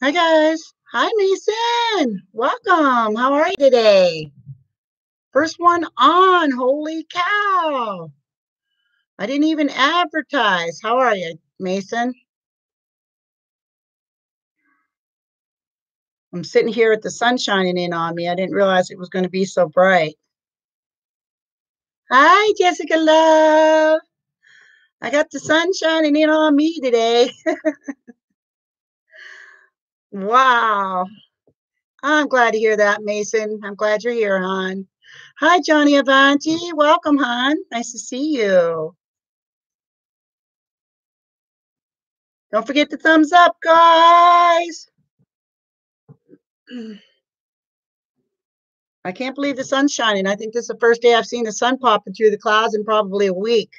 Hi, guys. Hi, Mason. Welcome. How are you today? First one on. Holy cow. I didn't even advertise. How are you, Mason? I'm sitting here with the sun shining in on me. I didn't realize it was going to be so bright. Hi, Jessica Love. I got the sun shining in on me today. wow. I'm glad to hear that, Mason. I'm glad you're here, hon. Hi, Johnny Avanti. Welcome, hon. Nice to see you. Don't forget the thumbs up, guys. I can't believe the sun's shining. I think this is the first day I've seen the sun popping through the clouds in probably a week.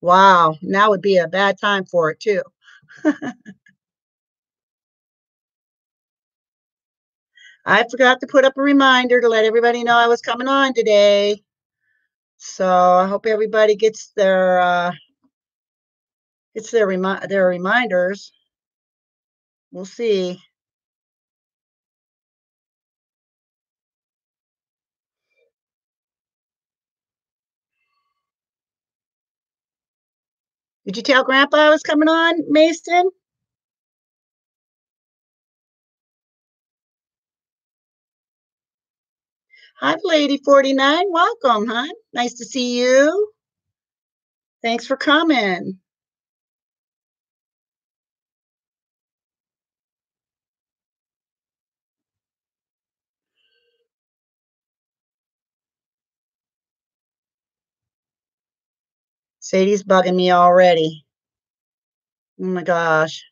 Wow, now would be a bad time for it too. I forgot to put up a reminder to let everybody know I was coming on today. So I hope everybody gets their uh, gets their remi- their reminders. We'll see. Did you tell Grandpa I was coming on, Mason? Hi, Lady 49. Welcome, huh? Nice to see you. Thanks for coming. Sadie's bugging me already. Oh my gosh.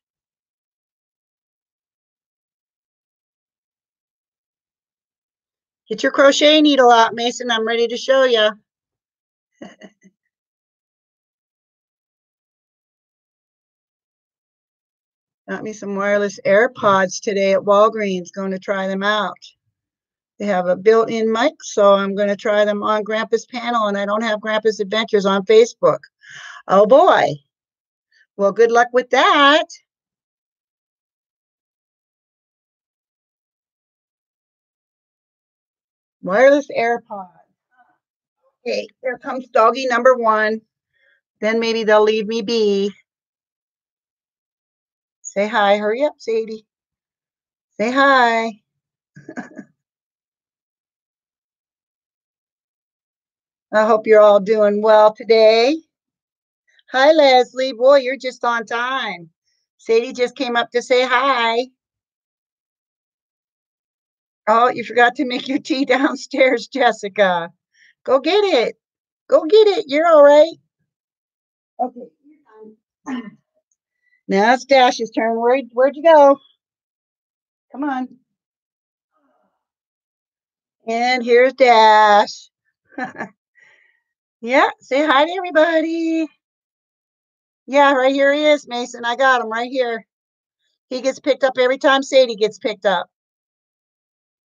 Get your crochet needle out, Mason. I'm ready to show you. Got me some wireless AirPods today at Walgreens. Going to try them out. They have a built-in mic, so I'm going to try them on Grandpa's panel, and I don't have Grandpa's Adventures on Facebook. Oh boy. Well, good luck with that. Wireless AirPods. Okay, here comes doggy number one. Then maybe they'll leave me be. Say hi. Hurry up, Sadie. Say hi. I hope you're all doing well today. Hi, Leslie. Boy, you're just on time. Sadie just came up to say hi. Oh, you forgot to make your tea downstairs, Jessica. Go get it. Go get it. You're all right. Okay, Now it's Dash's turn. Where, where'd you go? Come on. And here's Dash. yeah, say hi to everybody. Yeah, right here he is, Mason. I got him right here. He gets picked up every time Sadie gets picked up.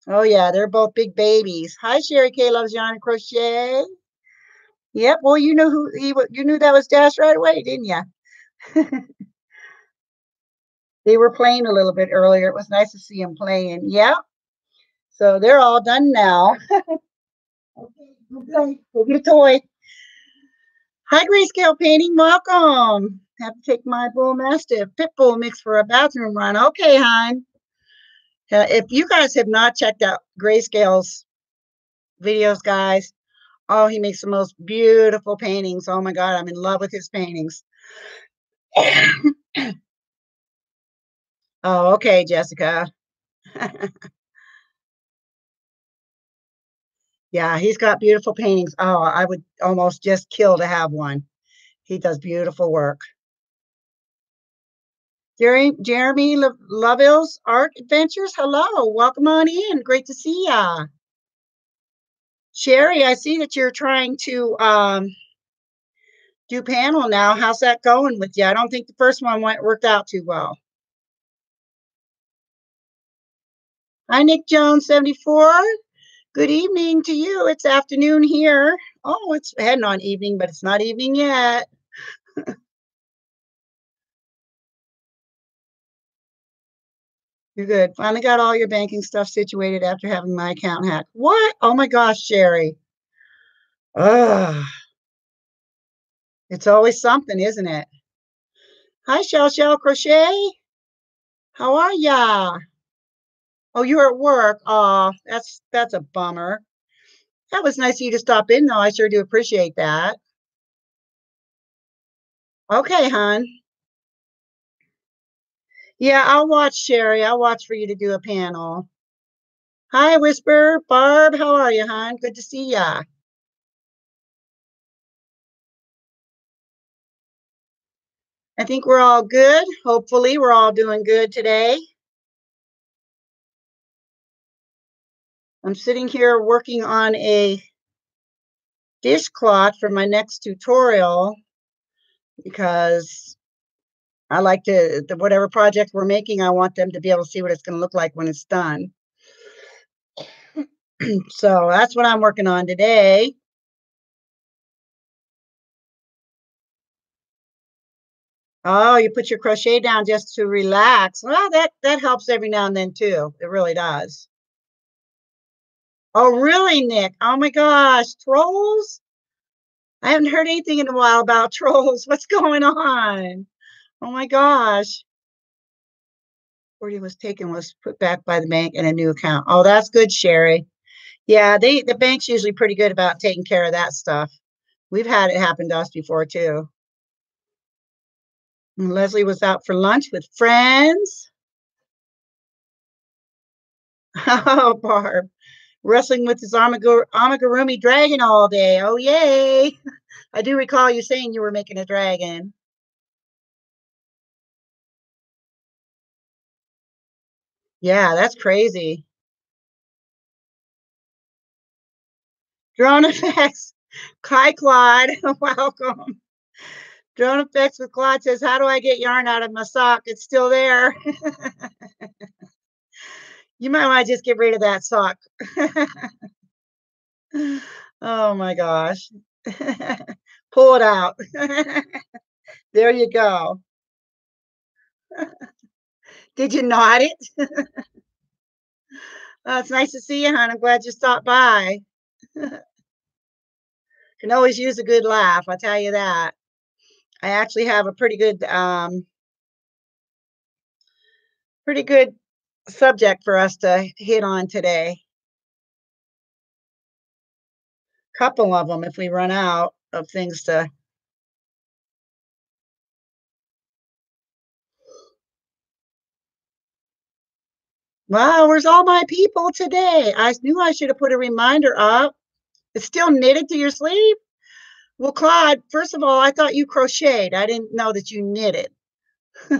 Oh yeah, they're both big babies. Hi, Sherry K loves yarn and crochet. Yep. Well, you knew who he. You knew that was Dash right away, didn't you? they were playing a little bit earlier. It was nice to see them playing. Yeah. So they're all done now. okay, okay. Go get a toy. Hi, Grayscale Painting. Welcome. Have to take my Bull Mastiff pit bull mix for a bathroom run. Okay, hon. Uh, if you guys have not checked out Grayscale's videos, guys, oh, he makes the most beautiful paintings. Oh my God, I'm in love with his paintings. oh, okay, Jessica. yeah, he's got beautiful paintings. Oh, I would almost just kill to have one. He does beautiful work. Jeremy, Jeremy Loville's Art Adventures. Hello, welcome on in. Great to see ya. Sherry, I see that you're trying to um, do panel now. How's that going with you? I don't think the first one went worked out too well. Hi, Nick Jones, 74. Good evening to you. It's afternoon here. Oh, it's heading on evening, but it's not evening yet. You're good. Finally got all your banking stuff situated after having my account hacked. What? Oh my gosh, Sherry. Ugh. It's always something, isn't it? Hi, Shell Shell Crochet. How are ya? Oh, you're at work. Oh, that's that's a bummer. That was nice of you to stop in, though. I sure do appreciate that. Okay, hon. Yeah, I'll watch, Sherry. I'll watch for you to do a panel. Hi, Whisper. Barb, how are you, hon? Good to see ya. I think we're all good. Hopefully, we're all doing good today. I'm sitting here working on a dishcloth for my next tutorial because I like to, the, whatever project we're making, I want them to be able to see what it's going to look like when it's done. so that's what I'm working on today. Oh, you put your crochet down just to relax. Well, that, that helps every now and then too. It really does. Oh, really, Nick? Oh my gosh, trolls? I haven't heard anything in a while about trolls. What's going on? Oh my gosh. 40 was taken was put back by the bank in a new account. Oh, that's good, Sherry. Yeah, they the bank's usually pretty good about taking care of that stuff. We've had it happen to us before too. And Leslie was out for lunch with friends. Oh, Barb wrestling with his amigurumi dragon all day. Oh, yay. I do recall you saying you were making a dragon. Yeah, that's crazy. Drone effects. Hi, Claude. Welcome. Drone effects with Claude says, How do I get yarn out of my sock? It's still there. You might want to just get rid of that sock. oh my gosh. Pull it out. there you go. Did you nod it? oh, it's nice to see you, hon. I'm glad you stopped by. Can always use a good laugh, I'll tell you that. I actually have a pretty good um pretty good subject for us to hit on today. Couple of them if we run out of things to Wow, where's all my people today? I knew I should have put a reminder up. It's still knitted to your sleeve? Well, Claude, first of all, I thought you crocheted. I didn't know that you knitted.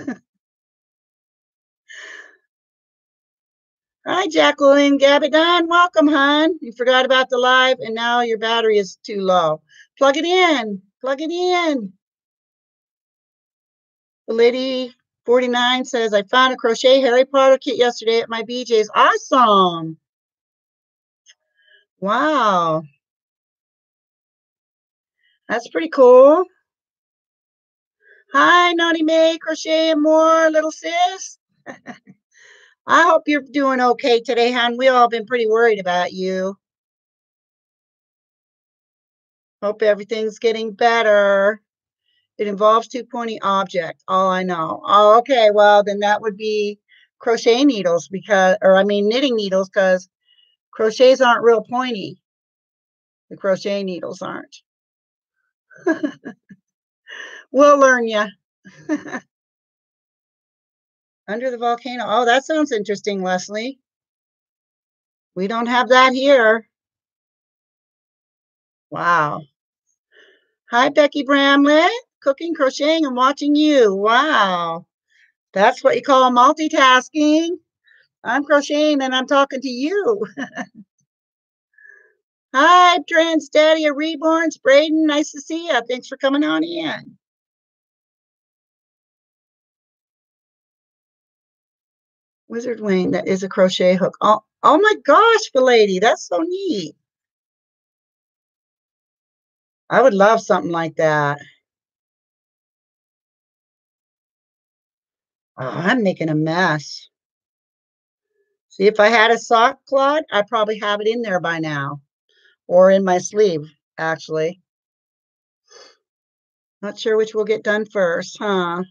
Hi, Jacqueline Gabadon. Welcome, hon. You forgot about the live and now your battery is too low. Plug it in. Plug it in. Lady 49 says, I found a crochet Harry Potter kit yesterday at my BJ's. Awesome. Wow. That's pretty cool. Hi, Nani May, Crochet and More, little sis. I hope you're doing okay today, hon. We all been pretty worried about you. Hope everything's getting better. It involves two pointy objects. All I know. Oh, okay. Well, then that would be crochet needles because, or I mean knitting needles because crochets aren't real pointy. The crochet needles aren't. we'll learn you. Under the volcano. Oh, that sounds interesting, Leslie. We don't have that here. Wow. Hi, Becky Bramlett. Cooking, crocheting, and watching you. Wow. That's what you call multitasking. I'm crocheting and I'm talking to you. Hi, Trans Daddy of Reborns. Braden, nice to see you. Thanks for coming on in. Wizard Wing, that is a crochet hook. Oh, oh my gosh, the lady, that's so neat. I would love something like that. Oh, I'm making a mess. See, if I had a sock clod, I'd probably have it in there by now or in my sleeve, actually. Not sure which will get done first, huh?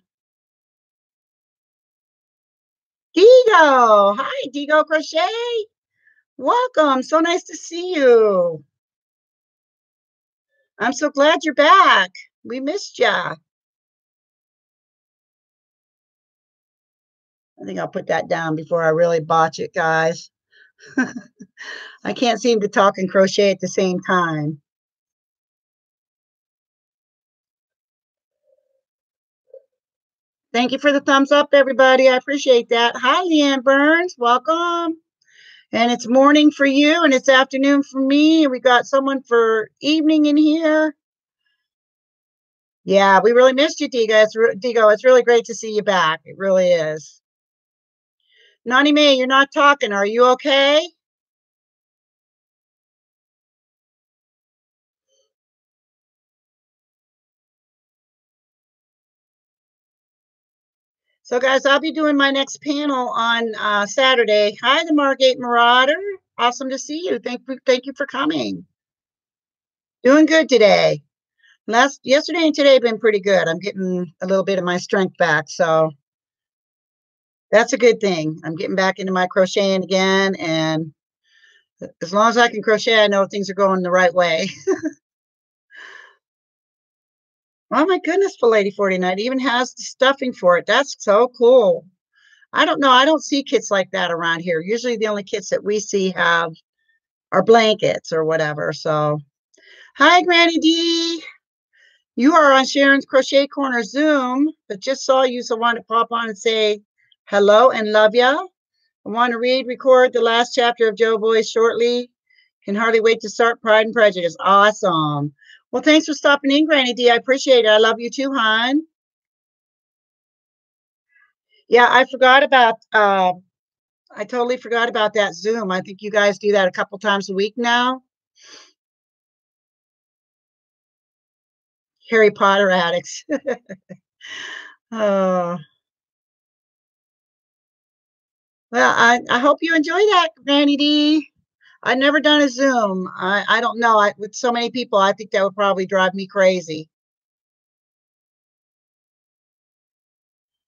Digo, hi, Digo Crochet. Welcome. So nice to see you. I'm so glad you're back. We missed ya. I think I'll put that down before I really botch it, guys. I can't seem to talk and crochet at the same time. Thank you for the thumbs up, everybody. I appreciate that. Hi, Leanne Burns. Welcome. And it's morning for you, and it's afternoon for me. And we got someone for evening in here. Yeah, we really missed you, Digo. It's, Digo, it's really great to see you back. It really is. Nani May, you're not talking. Are you okay? So, guys, I'll be doing my next panel on uh, Saturday. Hi, the Margate Marauder. Awesome to see you. Thank you, thank you for coming. Doing good today. Last yesterday and today have been pretty good. I'm getting a little bit of my strength back, so that's a good thing. I'm getting back into my crocheting again, and as long as I can crochet, I know things are going the right way. oh my goodness, for Lady 49 even has the stuffing for it. That's so cool. I don't know. I don't see kits like that around here. Usually the only kits that we see have are blankets or whatever. So, hi, Granny D. You are on Sharon's Crochet Corner Zoom, but just saw you, so wanted to pop on and say Hello and love ya. I want to read, record the last chapter of Doughboys shortly. Can hardly wait to start Pride and Prejudice. Awesome. Well, thanks for stopping in, Granny D. I appreciate it. I love you too, hon. Yeah, I forgot about, uh, I totally forgot about that Zoom. I think you guys do that a couple times a week now. Harry Potter addicts. oh. Well, I, I hope you enjoy that, Granny D. I've never done a Zoom. I, I don't know. I, with so many people, I think that would probably drive me crazy.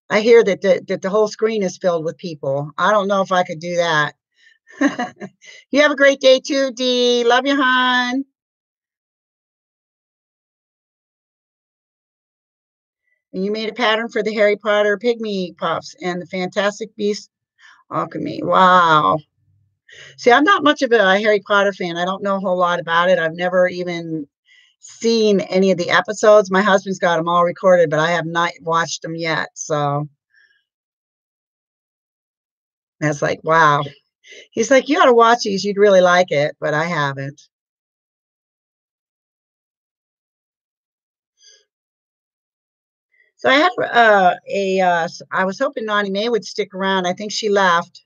I hear that the, that the whole screen is filled with people. I don't know if I could do that. you have a great day too, Dee. Love you, hon. And you made a pattern for the Harry Potter Pygmy Puffs and the Fantastic Beasts Alchemy. Wow. See, I'm not much of a Harry Potter fan. I don't know a whole lot about it. I've never even seen any of the episodes. My husband's got them all recorded, but I have not watched them yet. So that's like, wow. He's like, you ought to watch these. You'd really like it, but I haven't. So I had uh, a. Uh, I was hoping Nani May would stick around. I think she left.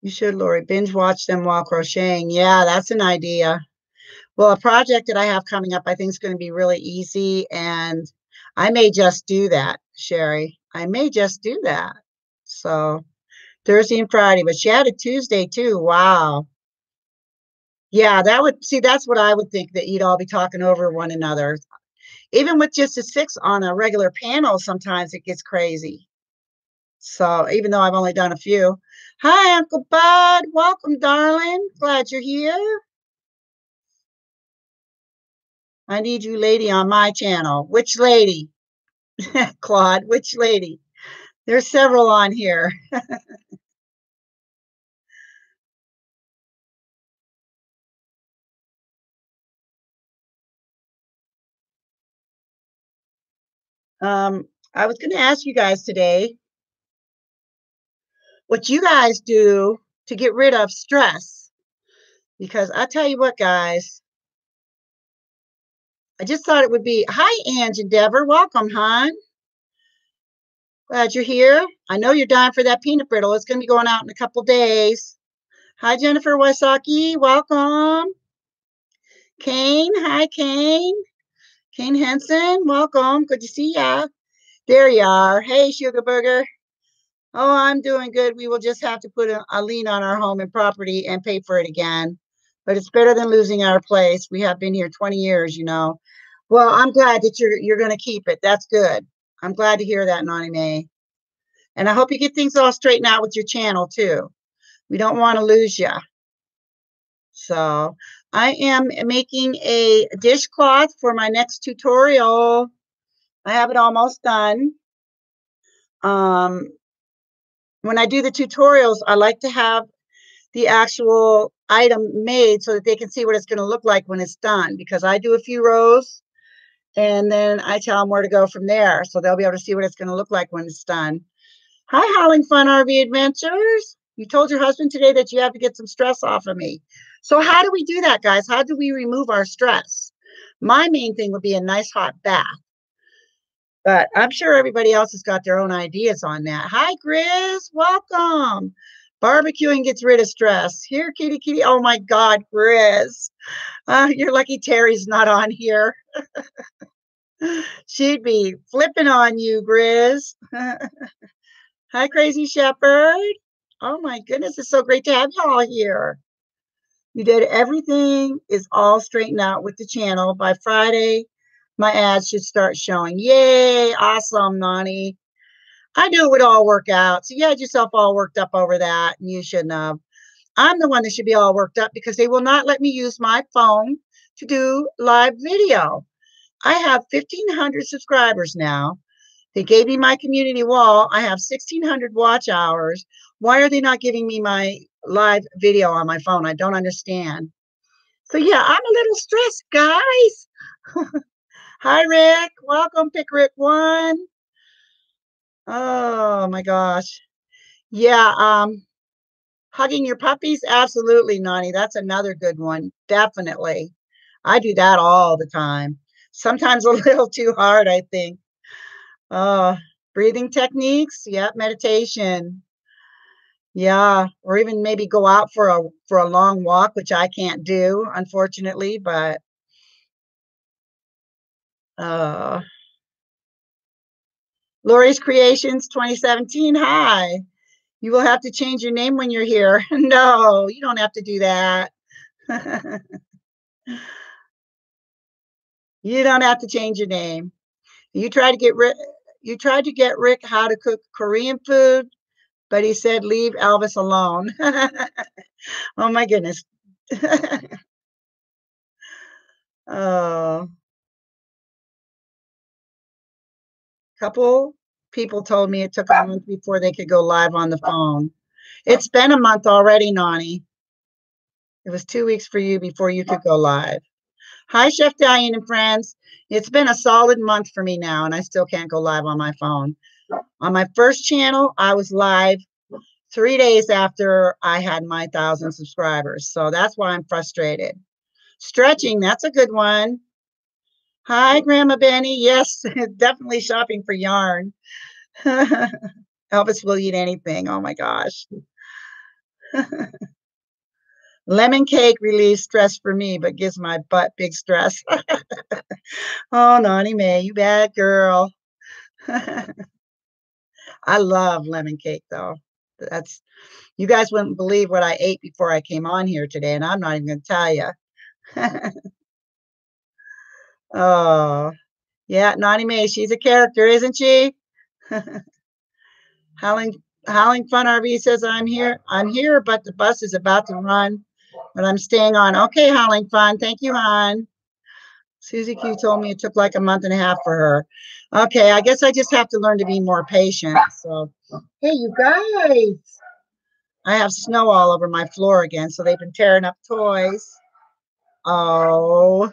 You should, Lori. Binge watch them while crocheting. Yeah, that's an idea. Well, a project that I have coming up, I think is going to be really easy, and I may just do that, Sherry. I may just do that. So Thursday and Friday, but she had a Tuesday too. Wow. Yeah, that would see, that's what I would think that you'd all be talking over one another. Even with just a six on a regular panel, sometimes it gets crazy. So even though I've only done a few. Hi, Uncle Bud. Welcome, darling. Glad you're here. I need you lady on my channel. Which lady? Claude, which lady? There's several on here. Um, I was going to ask you guys today what you guys do to get rid of stress. Because I tell you what, guys, I just thought it would be hi, Ange Endeavor. Welcome, hon. Glad you're here. I know you're dying for that peanut brittle. It's going to be going out in a couple days. Hi, Jennifer Waisaki. Welcome. Kane. Hi, Kane. Kane Henson, welcome. Good to see ya. There you are. Hey, Sugar Burger. Oh, I'm doing good. We will just have to put a, a lien on our home and property and pay for it again. But it's better than losing our place. We have been here 20 years, you know. Well, I'm glad that you're you're going to keep it. That's good. I'm glad to hear that, Nani May. And I hope you get things all straightened out with your channel too. We don't want to lose you. So I am making a dishcloth for my next tutorial. I have it almost done. Um, when I do the tutorials, I like to have the actual item made so that they can see what it's going to look like when it's done because I do a few rows and then I tell them where to go from there. So they'll be able to see what it's going to look like when it's done. Hi, Howling Fun RV Adventures. You told your husband today that you have to get some stress off of me. So how do we do that, guys? How do we remove our stress? My main thing would be a nice hot bath. But I'm sure everybody else has got their own ideas on that. Hi, Grizz. Welcome. Barbecuing gets rid of stress. Here, kitty, kitty. Oh my God, Grizz. Uh, you're lucky Terry's not on here. She'd be flipping on you, Grizz. Hi, Crazy Shepherd. Oh my goodness, it's so great to have y'all here. You did everything is all straightened out with the channel. By Friday, my ads should start showing. Yay, awesome, Nani. I knew it would all work out. So you had yourself all worked up over that, and you shouldn't have. I'm the one that should be all worked up because they will not let me use my phone to do live video. I have 1,500 subscribers now. They gave me my community wall. I have 1,600 watch hours. Why are they not giving me my live video on my phone? I don't understand. So, yeah, I'm a little stressed, guys. Hi, Rick. Welcome, Pick Rick One. Oh my gosh. Yeah, um, hugging your puppies, absolutely, Nani. That's another good one. Definitely. I do that all the time. Sometimes a little too hard, I think. Uh, breathing techniques, yeah, meditation. Yeah, or even maybe go out for a for a long walk, which I can't do, unfortunately, but uh Lori's Creations 2017. Hi. You will have to change your name when you're here. no, you don't have to do that. you don't have to change your name. You tried to get Rick, you tried to get Rick how to cook Korean food, but he said leave Elvis alone. oh my goodness. oh. couple people told me it took a month before they could go live on the phone. It's been a month already, Nani. It was two weeks for you before you could go live. Hi, Chef Diane and friends. It's been a solid month for me now, and I still can't go live on my phone. On my first channel, I was live three days after I had my thousand subscribers. So that's why I'm frustrated. Stretching, that's a good one. Hi, Grandma Benny. Yes, definitely shopping for yarn. Elvis will eat anything. Oh my gosh. Lemon cake relieves stress for me, but gives my butt big stress. oh, Nani May, you bad girl. I love lemon cake though. That's you guys wouldn't believe what I ate before I came on here today, and I'm not even to tell you. Oh, yeah, Nani May, she's a character, isn't she? Howling, Howling Fun RV says, I'm here. I'm here, but the bus is about to run, but I'm staying on. Okay, Howling Fun. Thank you, hon. Susie Q told me it took like a month and a half for her. Okay, I guess I just have to learn to be more patient. So, hey, you guys. I have snow all over my floor again, so they've been tearing up toys. Oh.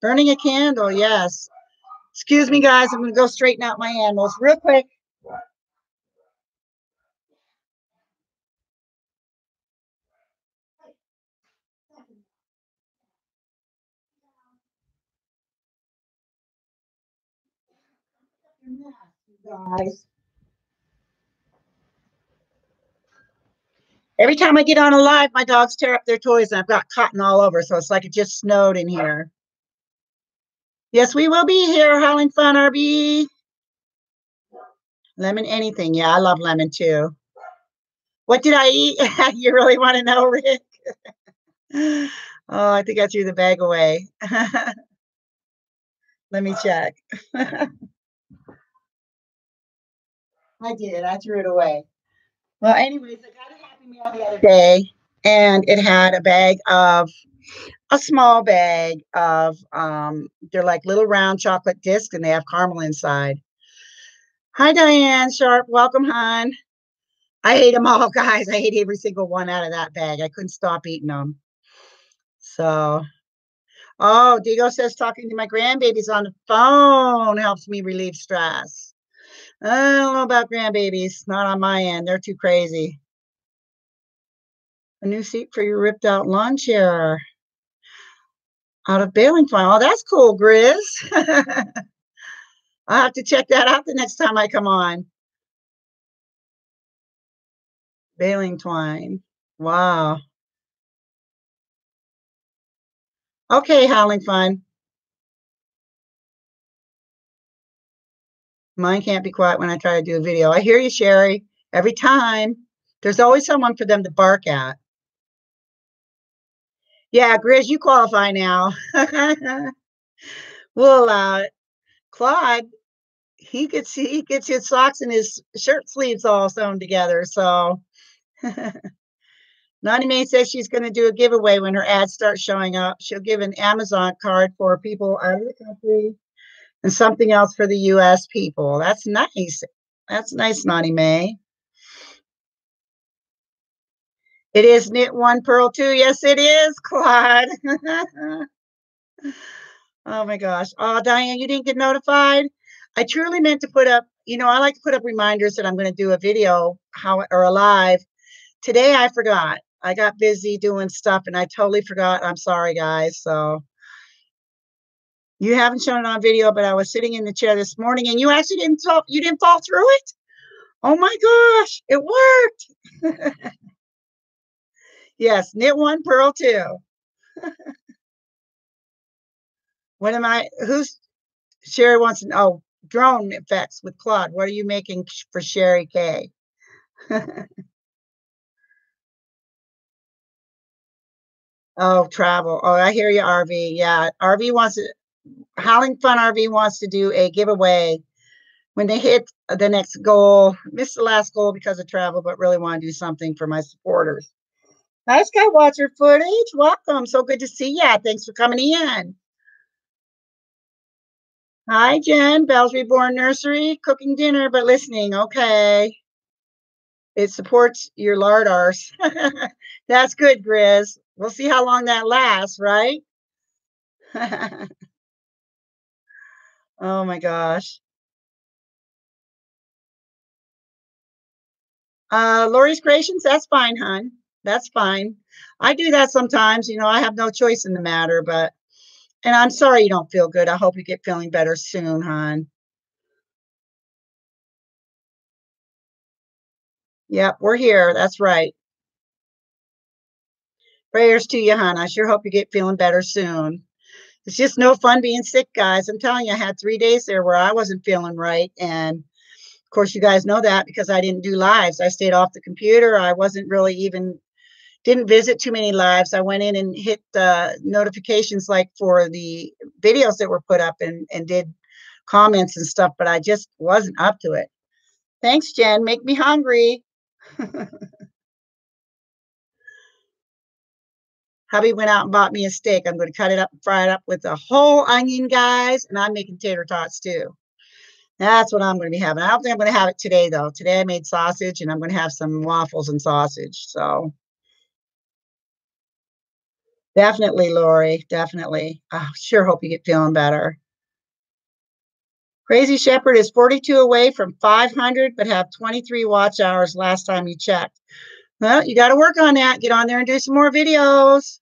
Burning a candle, yes. Excuse me, guys. I'm going to go straighten out my animals real quick. Guys. Every time I get on a live, my dogs tear up their toys and I've got cotton all over. So it's like it just snowed in here. Yes, we will be here, Howling Fun RV. Lemon anything. Yeah, I love lemon too. What did I eat? you really want to know, Rick? oh, I think I threw the bag away. Let me check. I did. I threw it away. Well, anyways, I got a Happy Meal the other day, and it had a bag of a small bag of um they're like little round chocolate discs and they have caramel inside. Hi Diane Sharp, welcome hon. I hate them all, guys. I hate every single one out of that bag. I couldn't stop eating them. So, oh, Diego says talking to my grandbabies on the phone helps me relieve stress. Uh, I don't know about grandbabies. Not on my end. They're too crazy. A new seat for your ripped out lawn chair out of baling twine. Oh, that's cool, Grizz. I'll have to check that out the next time I come on. Baling twine. Wow. Okay, Howling Fun. Mine can't be quiet when I try to do a video. I hear you, Sherry. Every time. There's always someone for them to bark at. Yeah, Grizz, you qualify now. we'll it. Claude, he gets he gets his socks and his shirt sleeves all sewn together. So Nani May says she's going to do a giveaway when her ads start showing up. She'll give an Amazon card for people out of the country and something else for the U.S. people. That's nice. That's nice, Nani May. It is knit one, purl two. Yes, it is, Claude. oh my gosh. Oh, Diane, you didn't get notified? I truly meant to put up, you know, I like to put up reminders that I'm going to do a video how or a live. Today I forgot. I got busy doing stuff and I totally forgot. I'm sorry, guys. So you haven't shown it on video, but I was sitting in the chair this morning and you actually didn't fall, you didn't fall through it. Oh my gosh, it worked. Yes, knit one, purl two. what am I? Who's Sherry wants to know? Oh, drone effects with Claude. What are you making for Sherry K? oh, travel. Oh, I hear you, RV. Yeah, RV wants to. Howling Fun RV wants to do a giveaway when they hit the next goal. Missed the last goal because of travel, but really want to do something for my supporters. Hi, Skywatcher footage. Welcome. So good to see you. Thanks for coming in. Hi, Jen. Bells Reborn Nursery. Cooking dinner, but listening. Okay. It supports your lard arse. That's good, Grizz. We'll see how long that lasts, right? oh my gosh. Uh, Lori's Creations, that's fine, hon that's fine. I do that sometimes. You know, I have no choice in the matter, but, and I'm sorry you don't feel good. I hope you get feeling better soon, hon. Yep, we're here. That's right. Prayers to you, hon. I sure hope you get feeling better soon. It's just no fun being sick, guys. I'm telling you, I had three days there where I wasn't feeling right. And of course, you guys know that because I didn't do lives. I stayed off the computer. I wasn't really even didn't visit too many lives. I went in and hit the notifications like for the videos that were put up and, and did comments and stuff, but I just wasn't up to it. Thanks, Jen. Make me hungry. Hubby went out and bought me a steak. I'm going to cut it up and fry it up with a whole onion, guys. And I'm making tater tots too. That's what I'm going to be having. I don't think I'm going to have it today, though. Today I made sausage and I'm going to have some waffles and sausage. So Definitely, Lori. Definitely. I sure hope you get feeling better. Crazy Shepherd is 42 away from 500, but have 23 watch hours last time you checked. Well, you got to work on that. Get on there and do some more videos.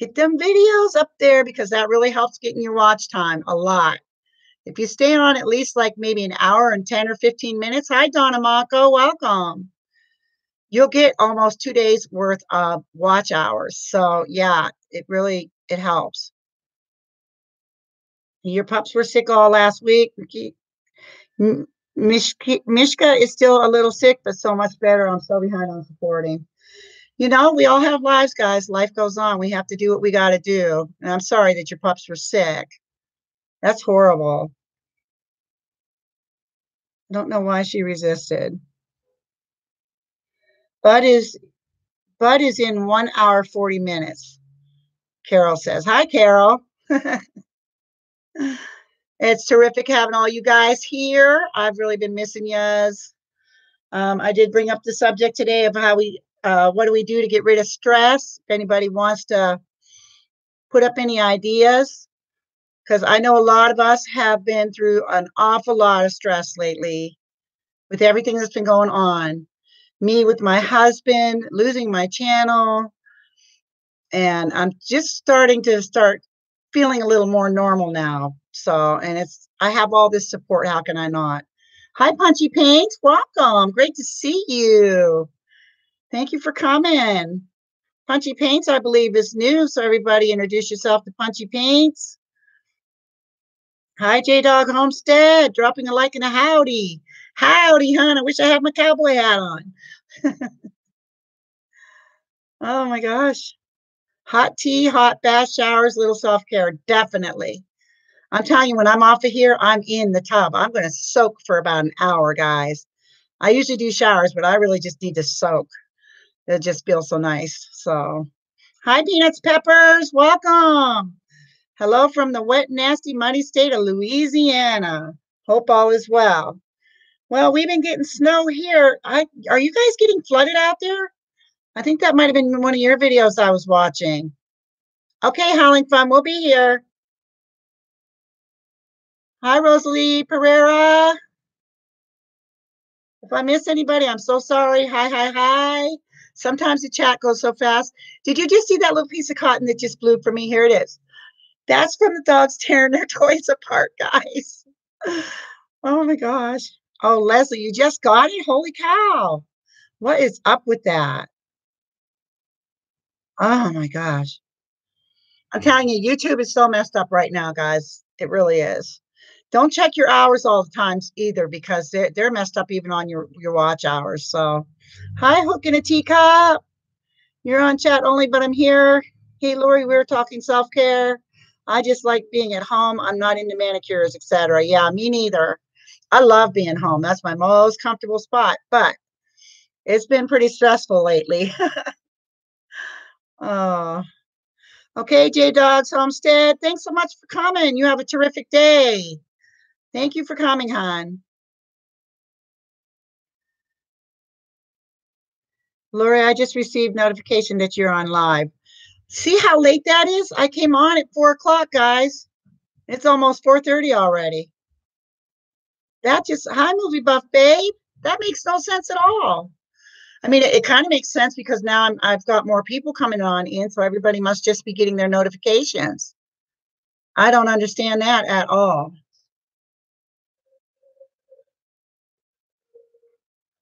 Get them videos up there because that really helps getting your watch time a lot. If you stay on at least like maybe an hour and 10 or 15 minutes, hi, Donna Mako, welcome you'll get almost two days worth of watch hours. So yeah, it really it helps. Your pups were sick all last week. Mishka, Mishka is still a little sick, but so much better. I'm so behind on supporting. You know, we all have lives, guys. Life goes on. We have to do what we got to do. And I'm sorry that your pups were sick. That's horrible. I don't know why she resisted. Bud is Bud is in one hour, 40 minutes. Carol says, Hi, Carol. it's terrific having all you guys here. I've really been missing yous. Um, I did bring up the subject today of how we, uh, what do we do to get rid of stress? If anybody wants to put up any ideas, because I know a lot of us have been through an awful lot of stress lately with everything that's been going on. Me with my husband, losing my channel, and I'm just starting to start feeling a little more normal now. So, and it's, I have all this support. How can I not? Hi, Punchy Paints. Welcome. Great to see you. Thank you for coming. Punchy Paints, I believe, is new. So, everybody introduce yourself to Punchy Paints. Hi, J Dog Homestead. Dropping a like and a howdy. Howdy, hon. I wish I had my cowboy hat on. oh my gosh. Hot tea, hot bath showers, little self care. Definitely. I'm telling you, when I'm off of here, I'm in the tub. I'm going to soak for about an hour, guys. I usually do showers, but I really just need to soak. It just feels so nice. So, hi, Peanuts Peppers. Welcome. Hello from the wet, nasty, muddy state of Louisiana. Hope all is well. Well, we've been getting snow here. I are you guys getting flooded out there? I think that might have been one of your videos I was watching. Okay, Howling Fun, we'll be here. Hi, Rosalie Pereira. If I miss anybody, I'm so sorry. Hi, hi, hi. Sometimes the chat goes so fast. Did you just see that little piece of cotton that just blew for me? Here it is. That's from the dogs tearing their toys apart, guys. Oh my gosh. Oh, Leslie, you just got it? Holy cow. What is up with that? Oh my gosh. I'm telling you, YouTube is so messed up right now, guys. It really is. Don't check your hours all the times either because they're, they're messed up even on your, your watch hours. So, hi, Hook in a Teacup. You're on chat only, but I'm here. Hey, Lori, we are talking self care. I just like being at home. I'm not into manicures, etc. Yeah, me neither. I love being home. That's my most comfortable spot, but it's been pretty stressful lately. oh. Okay, J Dogs Homestead. Thanks so much for coming. You have a terrific day. Thank you for coming, Han. Lori, I just received notification that you're on live. See how late that is? I came on at four o'clock, guys. It's almost 4:30 already. That just hi, movie buff babe. That makes no sense at all. I mean, it, it kind of makes sense because now I'm, I've got more people coming on in, so everybody must just be getting their notifications. I don't understand that at all.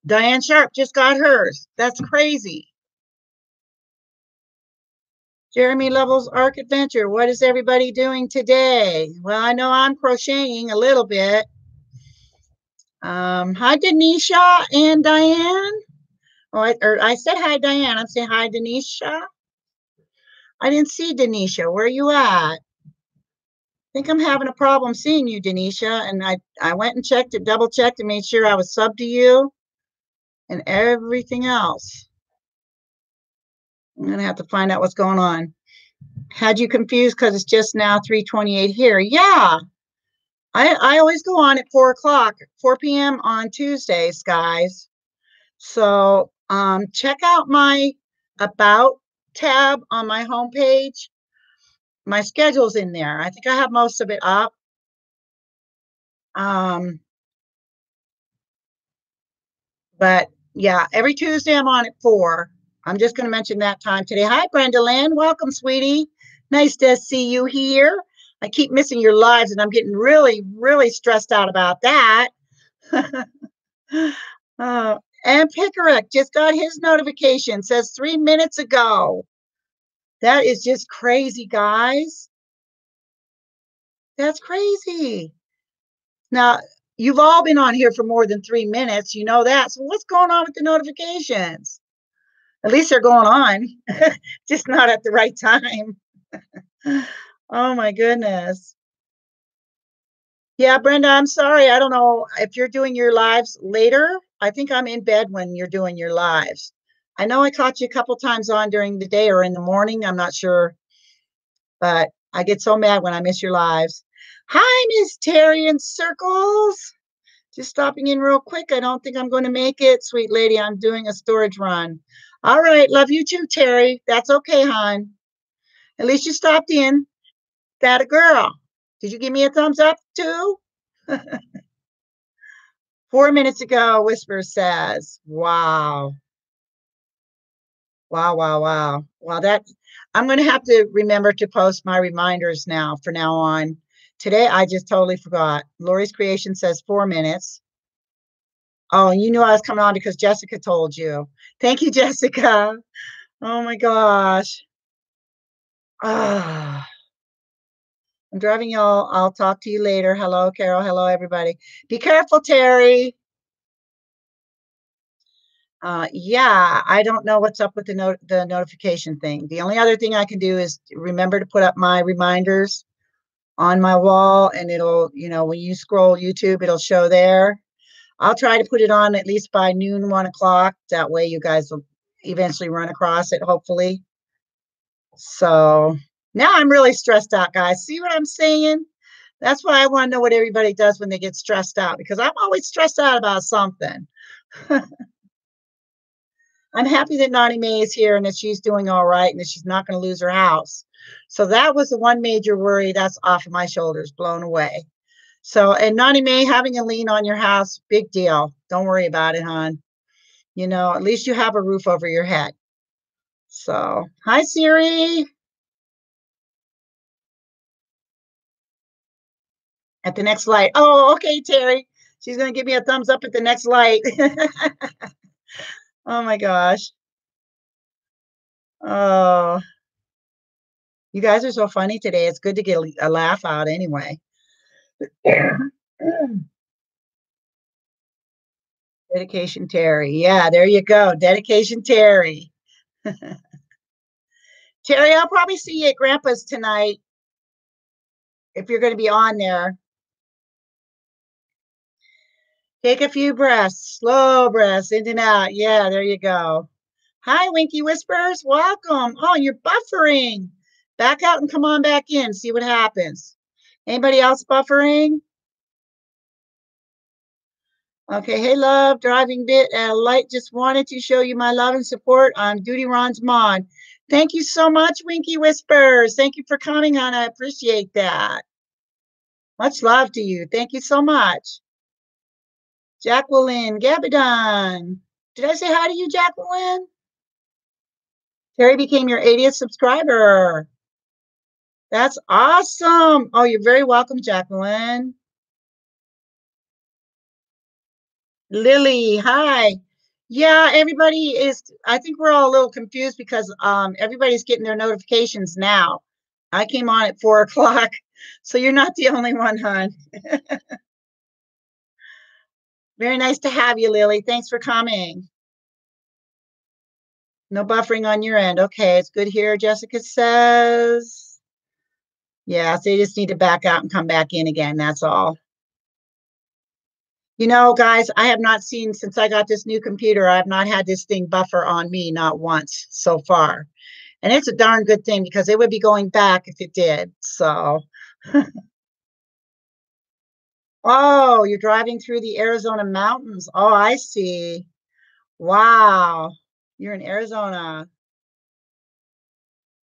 Diane Sharp just got hers. That's crazy. Jeremy Levels Arc Adventure. What is everybody doing today? Well, I know I'm crocheting a little bit. Um, hi, Denisha and Diane. Oh, I, or I said hi, Diane. I'm saying hi, Denisha. I didn't see Denisha. Where are you at? I think I'm having a problem seeing you, Denisha. And I, I went and checked it, double checked and made sure I was sub to you and everything else. I'm going to have to find out what's going on. Had you confused because it's just now 328 here? Yeah. I, I always go on at 4 o'clock, 4 p.m. on Tuesdays, guys. So um, check out my About tab on my homepage. My schedule's in there. I think I have most of it up. Um, but yeah, every Tuesday I'm on at four. I'm just going to mention that time today. Hi, Brenda Lynn. Welcome, sweetie. Nice to see you here. I keep missing your lives and I'm getting really, really stressed out about that. uh, and Pickerick just got his notification, says three minutes ago. That is just crazy, guys. That's crazy. Now, you've all been on here for more than three minutes. You know that. So, what's going on with the notifications? At least they're going on, just not at the right time. oh, my goodness. Yeah, Brenda, I'm sorry. I don't know if you're doing your lives later. I think I'm in bed when you're doing your lives. I know I caught you a couple times on during the day or in the morning. I'm not sure, but I get so mad when I miss your lives. Hi, Miss Terry in Circles. Just stopping in real quick. I don't think I'm going to make it, sweet lady. I'm doing a storage run. All right. Love you too, Terry. That's okay, hon. At least you stopped in. That a girl. Did you give me a thumbs up too? Four minutes ago, Whisper says, wow. Wow, wow, wow. Well, that I'm going to have to remember to post my reminders now for now on. Today, I just totally forgot. Lori's creation says four minutes. Oh, you knew I was coming on because Jessica told you. Thank you, Jessica. Oh my gosh. Ah. I'm driving y'all. I'll talk to you later. Hello, Carol. Hello, everybody. Be careful, Terry. Uh, yeah, I don't know what's up with the note the notification thing. The only other thing I can do is remember to put up my reminders on my wall, and it'll, you know, when you scroll YouTube, it'll show there. I'll try to put it on at least by noon, one o'clock. That way, you guys will eventually run across it, hopefully. So now I'm really stressed out, guys. See what I'm saying? That's why I want to know what everybody does when they get stressed out because I'm always stressed out about something. I'm happy that Nani May is here and that she's doing all right and that she's not going to lose her house. So that was the one major worry that's off of my shoulders, blown away. So, and Nani May having a lien on your house, big deal. Don't worry about it, hon. You know, at least you have a roof over your head. So, hi, Siri. At the next light. Oh, okay, Terry. She's going to give me a thumbs up at the next light. oh my gosh. Oh, you guys are so funny today. It's good to get a laugh out anyway. Dedication Terry. Yeah, there you go. Dedication Terry. Terry, I'll probably see you at Grandpa's tonight if you're going to be on there. Take a few breaths, slow breaths in and out. Yeah, there you go. Hi, Winky Whispers. Welcome. Oh, you're buffering. Back out and come on back in. See what happens. Anybody else buffering? Okay, hey love, driving bit at a light. Just wanted to show you my love and support on Duty Ron's mod. Thank you so much, Winky Whispers. Thank you for coming on. I appreciate that. Much love to you. Thank you so much. Jacqueline Gabadon. Did I say hi to you, Jacqueline? Terry became your 80th subscriber. That's awesome. Oh, you're very welcome, Jacqueline. Lily, hi. Yeah, everybody is, I think we're all a little confused because um, everybody's getting their notifications now. I came on at four o'clock, so you're not the only one, hon. Very nice to have you, Lily. Thanks for coming. No buffering on your end. Okay, it's good here, Jessica says. Yeah, so you just need to back out and come back in again. That's all. You know, guys, I have not seen since I got this new computer, I've not had this thing buffer on me, not once so far. And it's a darn good thing because it would be going back if it did. So, oh, you're driving through the Arizona mountains. Oh, I see. Wow, you're in Arizona.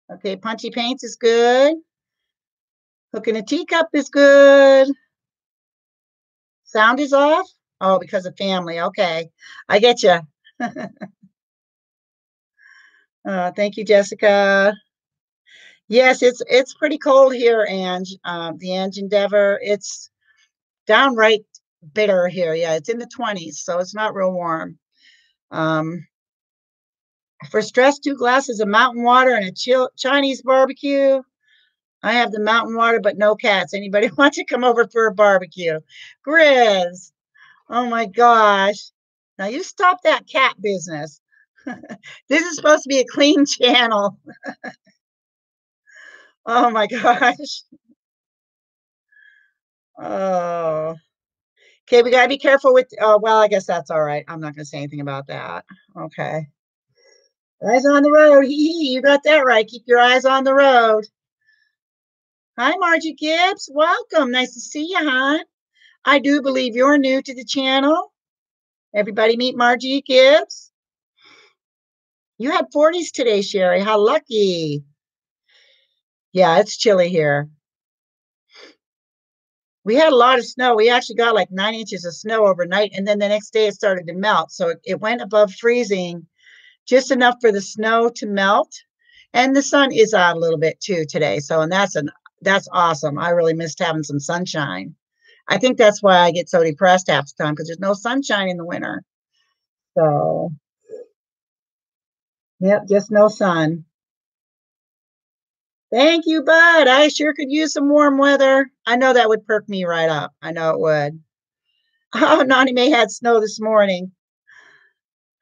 Okay, punchy paints is good. Hooking a teacup is good. Sound is off? Oh, because of family. Okay. I get you. uh, thank you, Jessica. Yes, it's it's pretty cold here, Ange. Uh, the Ange Endeavor. It's downright bitter here. Yeah, it's in the 20s, so it's not real warm. Um, for stress, two glasses of mountain water and a chill Chinese barbecue. I have the mountain water, but no cats. Anybody want to come over for a barbecue? Grizz. Oh my gosh. Now you stop that cat business. this is supposed to be a clean channel. oh my gosh. Oh. Okay, we gotta be careful with. Oh well, I guess that's all right. I'm not gonna say anything about that. Okay. Eyes on the road. Hee hee. You got that right. Keep your eyes on the road. Hi, Margie Gibbs. Welcome. Nice to see you, hon. I do believe you're new to the channel. Everybody meet Margie Gibbs. You had 40s today, Sherry. How lucky. Yeah, it's chilly here. We had a lot of snow. We actually got like nine inches of snow overnight, and then the next day it started to melt. So it, it went above freezing, just enough for the snow to melt. And the sun is out a little bit too today. So, and that's an that's awesome. I really missed having some sunshine. I think that's why I get so depressed half the time because there's no sunshine in the winter. So, yep, just no sun. Thank you, bud. I sure could use some warm weather. I know that would perk me right up. I know it would. Oh, Nani May had snow this morning.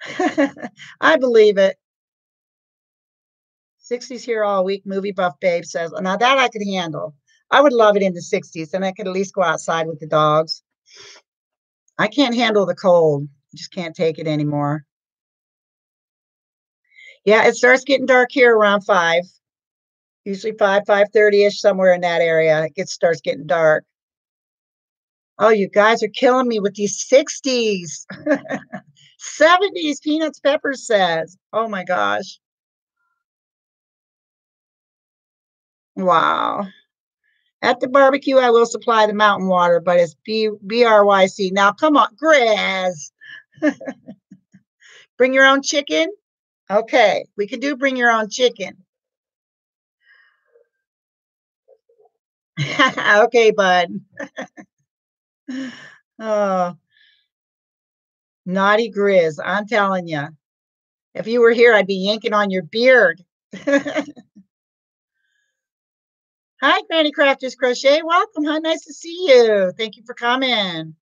I believe it. 60s here all week, movie buff babe says. Now that I could handle. I would love it in the 60s, and I could at least go outside with the dogs. I can't handle the cold. I just can't take it anymore. Yeah, it starts getting dark here around five. Usually five, five thirty ish, somewhere in that area. It gets starts getting dark. Oh, you guys are killing me with these 60s. 70s, Peanuts Pepper says. Oh my gosh. Wow. At the barbecue, I will supply the mountain water, but it's B B R Y C. Now, come on, Grizz. bring your own chicken. Okay, we can do bring your own chicken. okay, bud. oh, naughty Grizz. I'm telling you. If you were here, I'd be yanking on your beard. Hi, Granny Crafters Crochet. Welcome. How nice to see you. Thank you for coming.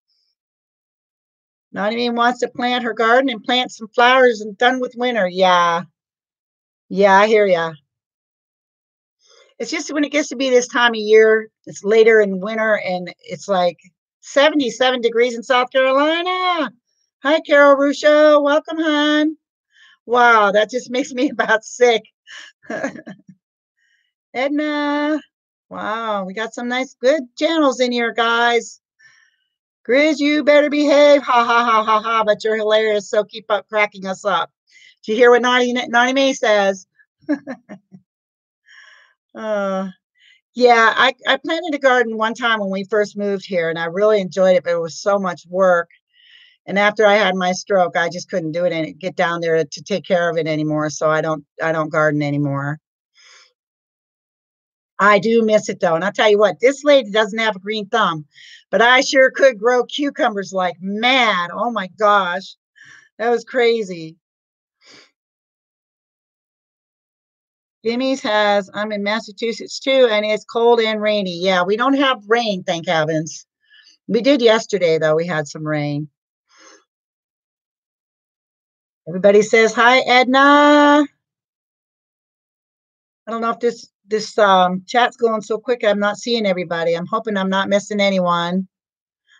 Not even wants to plant her garden and plant some flowers and done with winter. Yeah. Yeah, I hear ya. It's just when it gets to be this time of year, it's later in winter and it's like 77 degrees in South Carolina. Hi, Carol Rusho. Welcome, hon. Wow, that just makes me about sick. Edna, Wow, we got some nice, good channels in here, guys. Grizz, you better behave. Ha ha ha ha ha. But you're hilarious. So keep up cracking us up. Do you hear what Naughty, Naughty May says? uh, yeah, I, I planted a garden one time when we first moved here and I really enjoyed it, but it was so much work. And after I had my stroke, I just couldn't do it and get down there to take care of it anymore. So I don't I don't garden anymore. I do miss it though. And I'll tell you what, this lady doesn't have a green thumb, but I sure could grow cucumbers like mad. Oh my gosh. That was crazy. Jimmy's has, I'm in Massachusetts too, and it's cold and rainy. Yeah, we don't have rain, thank heavens. We did yesterday, though. We had some rain. Everybody says hi, Edna. I don't know if this this um, chat's going so quick. I'm not seeing everybody. I'm hoping I'm not missing anyone.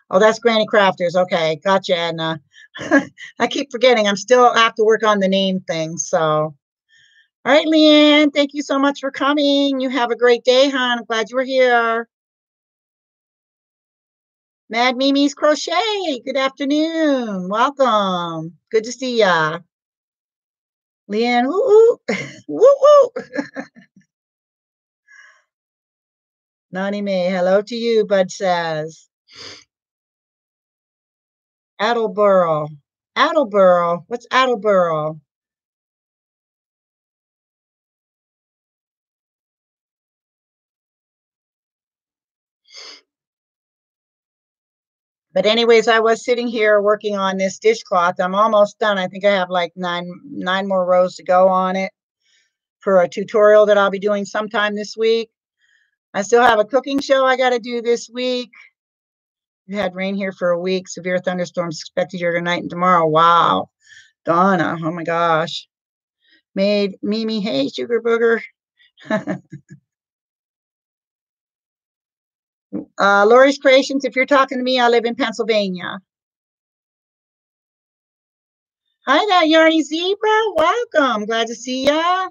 Oh, that's Granny Crafters. Okay, gotcha, Edna. I keep forgetting. I'm still have to work on the name thing. So, all right, Leanne, thank you so much for coming. You have a great day, hon. I'm glad you were here. Mad Mimi's Crochet. Good afternoon. Welcome. Good to see ya. Leanne, woo woo, woo woo. Nani May, hello to you, Bud says. Attleboro. Attleboro. What's Attleboro? But anyways, I was sitting here working on this dishcloth. I'm almost done. I think I have like nine nine more rows to go on it for a tutorial that I'll be doing sometime this week. I still have a cooking show I got to do this week. We had rain here for a week. Severe thunderstorms expected here tonight and tomorrow. Wow. Donna, oh my gosh. Mad Mimi, hey, sugar booger. uh, Lori's Creations, if you're talking to me, I live in Pennsylvania. Hi there, Yarny Zebra. Welcome. Glad to see ya.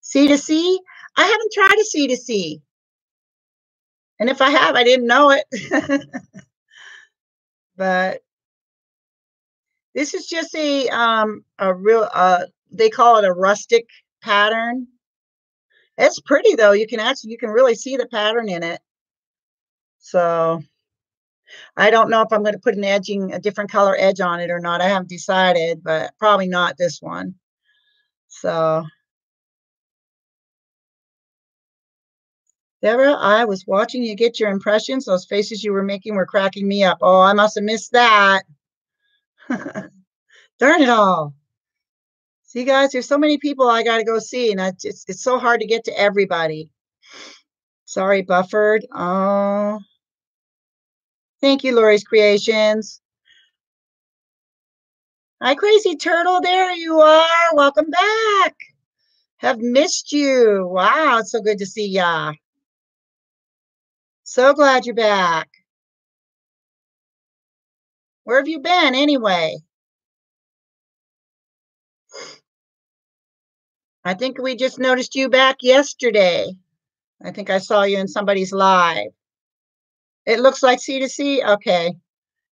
C to C. I haven't tried a C to C. And if I have, I didn't know it. but this is just a um a real uh they call it a rustic pattern. It's pretty though. You can actually you can really see the pattern in it. So I don't know if I'm going to put an edging, a different color edge on it or not. I haven't decided, but probably not this one. So, Deborah, I was watching you get your impressions. Those faces you were making were cracking me up. Oh, I must have missed that. Darn it all. See, guys, there's so many people I got to go see, and I just, it's so hard to get to everybody. Sorry, Bufford. Oh. Thank you, Lori's Creations. Hi, Crazy Turtle. There you are. Welcome back. Have missed you. Wow, it's so good to see ya. So glad you're back. Where have you been anyway? I think we just noticed you back yesterday. I think I saw you in somebody's live. It looks like C2C. Okay.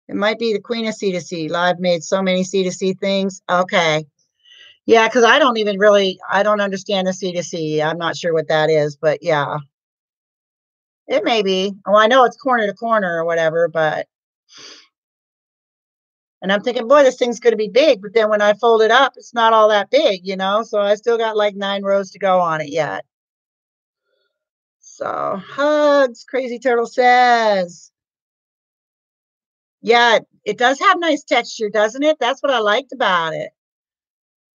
It might be the queen of C2C. Live made so many C2C things. Okay. Yeah, because I don't even really, I don't understand the C2C. I'm not sure what that is, but yeah. It may be. Well, I know it's corner to corner or whatever, but. And I'm thinking, boy, this thing's going to be big. But then when I fold it up, it's not all that big, you know? So I still got like nine rows to go on it yet. So hugs, Crazy Turtle says. Yeah, it does have nice texture, doesn't it? That's what I liked about it.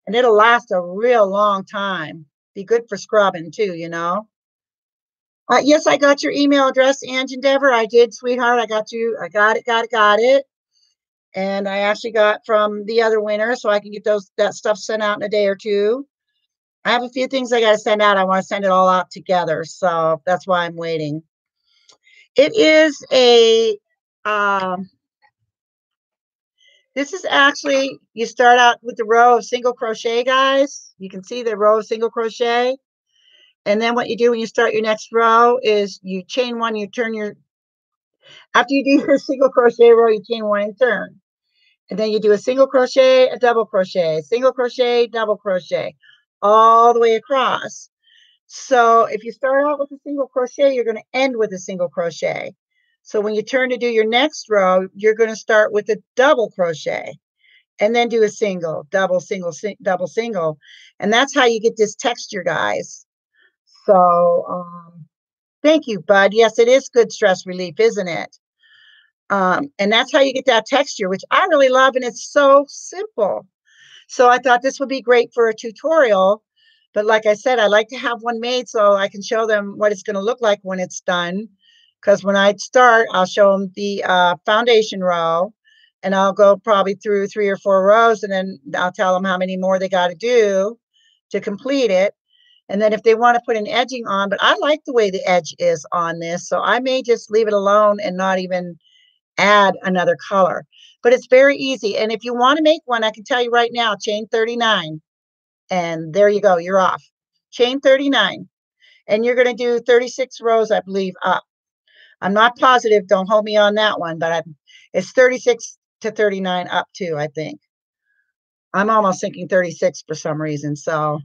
And it'll last a real long time. Be good for scrubbing too, you know. Uh, yes, I got your email address, Ange Endeavor. I did, sweetheart. I got you. I got it, got it, got it. And I actually got from the other winner, so I can get those that stuff sent out in a day or two. I have a few things I got to send out. I want to send it all out together. So that's why I'm waiting. It is a, um, this is actually, you start out with the row of single crochet, guys. You can see the row of single crochet. And then what you do when you start your next row is you chain one, you turn your, after you do your single crochet row, you chain one and turn. And then you do a single crochet, a double crochet, single crochet, double crochet all the way across. So if you start out with a single crochet, you're going to end with a single crochet. So when you turn to do your next row, you're going to start with a double crochet and then do a single, double, single, sing, double, single. And that's how you get this texture, guys. So um, thank you, Bud. Yes, it is good stress relief, isn't it? Um, and that's how you get that texture, which I really love. And it's so simple. So I thought this would be great for a tutorial. But like I said, I like to have one made so I can show them what it's going to look like when it's done. Because when I start, I'll show them the uh, foundation row and I'll go probably through three or four rows and then I'll tell them how many more they got to do to complete it. And then if they want to put an edging on, but I like the way the edge is on this, so I may just leave it alone and not even add another color but it's very easy. And if you want to make one, I can tell you right now, chain 39. And there you go, you're off. Chain 39. And you're going to do 36 rows, I believe, up. I'm not positive, don't hold me on that one, but I'm, it's 36 to 39 up too, I think. I'm almost thinking 36 for some reason. So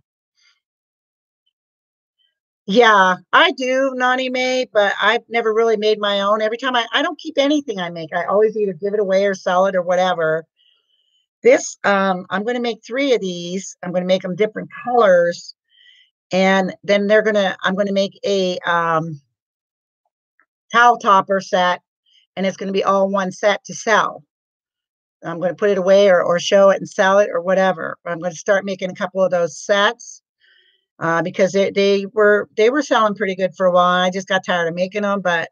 yeah, I do Nani May, but I've never really made my own. Every time I, I don't keep anything I make. I always either give it away or sell it or whatever. This, um, I'm going to make three of these. I'm going to make them different colors. And then they're going to, I'm going to make a um, towel topper set. And it's going to be all one set to sell. I'm going to put it away or, or show it and sell it or whatever. I'm going to start making a couple of those sets uh, because they, they were they were selling pretty good for a while. I just got tired of making them, but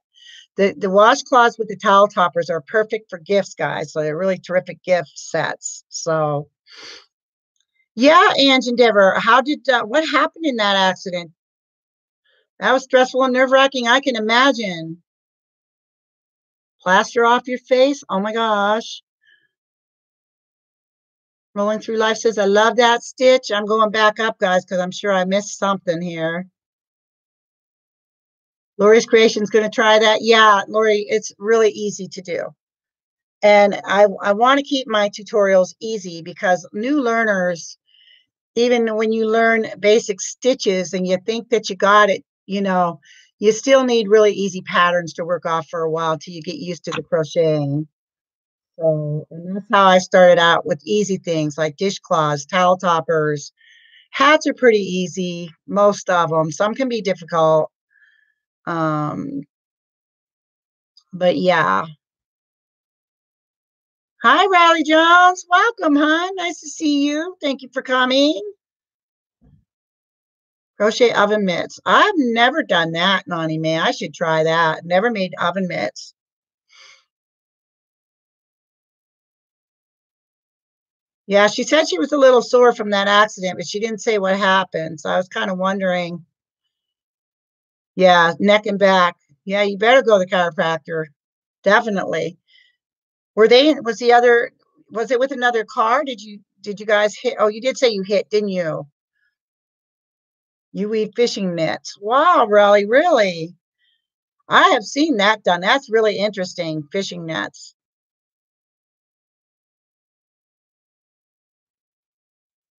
the the washcloths with the towel toppers are perfect for gifts, guys. So they're really terrific gift sets. So yeah, Ange Endeavor, how did uh, what happened in that accident? That was stressful and nerve wracking. I can imagine. Plaster off your face. Oh my gosh. Rolling through life says, I love that stitch. I'm going back up, guys, because I'm sure I missed something here. Lori's Creation's going to try that. Yeah, Lori, it's really easy to do. And I, I want to keep my tutorials easy because new learners, even when you learn basic stitches and you think that you got it, you know, you still need really easy patterns to work off for a while till you get used to the crocheting. So, and that's how I started out with easy things like dishcloths, towel toppers. Hats are pretty easy, most of them. Some can be difficult. Um, but yeah. Hi, Riley Jones. Welcome, hon. Nice to see you. Thank you for coming. Crochet oven mitts. I've never done that, Nani May. I should try that. Never made oven mitts. Yeah, she said she was a little sore from that accident, but she didn't say what happened. So I was kind of wondering. Yeah, neck and back. Yeah, you better go to the chiropractor. Definitely. Were they was the other was it with another car? Did you did you guys hit oh you did say you hit, didn't you? You weave fishing nets. Wow, Raleigh, really? I have seen that done. That's really interesting, fishing nets.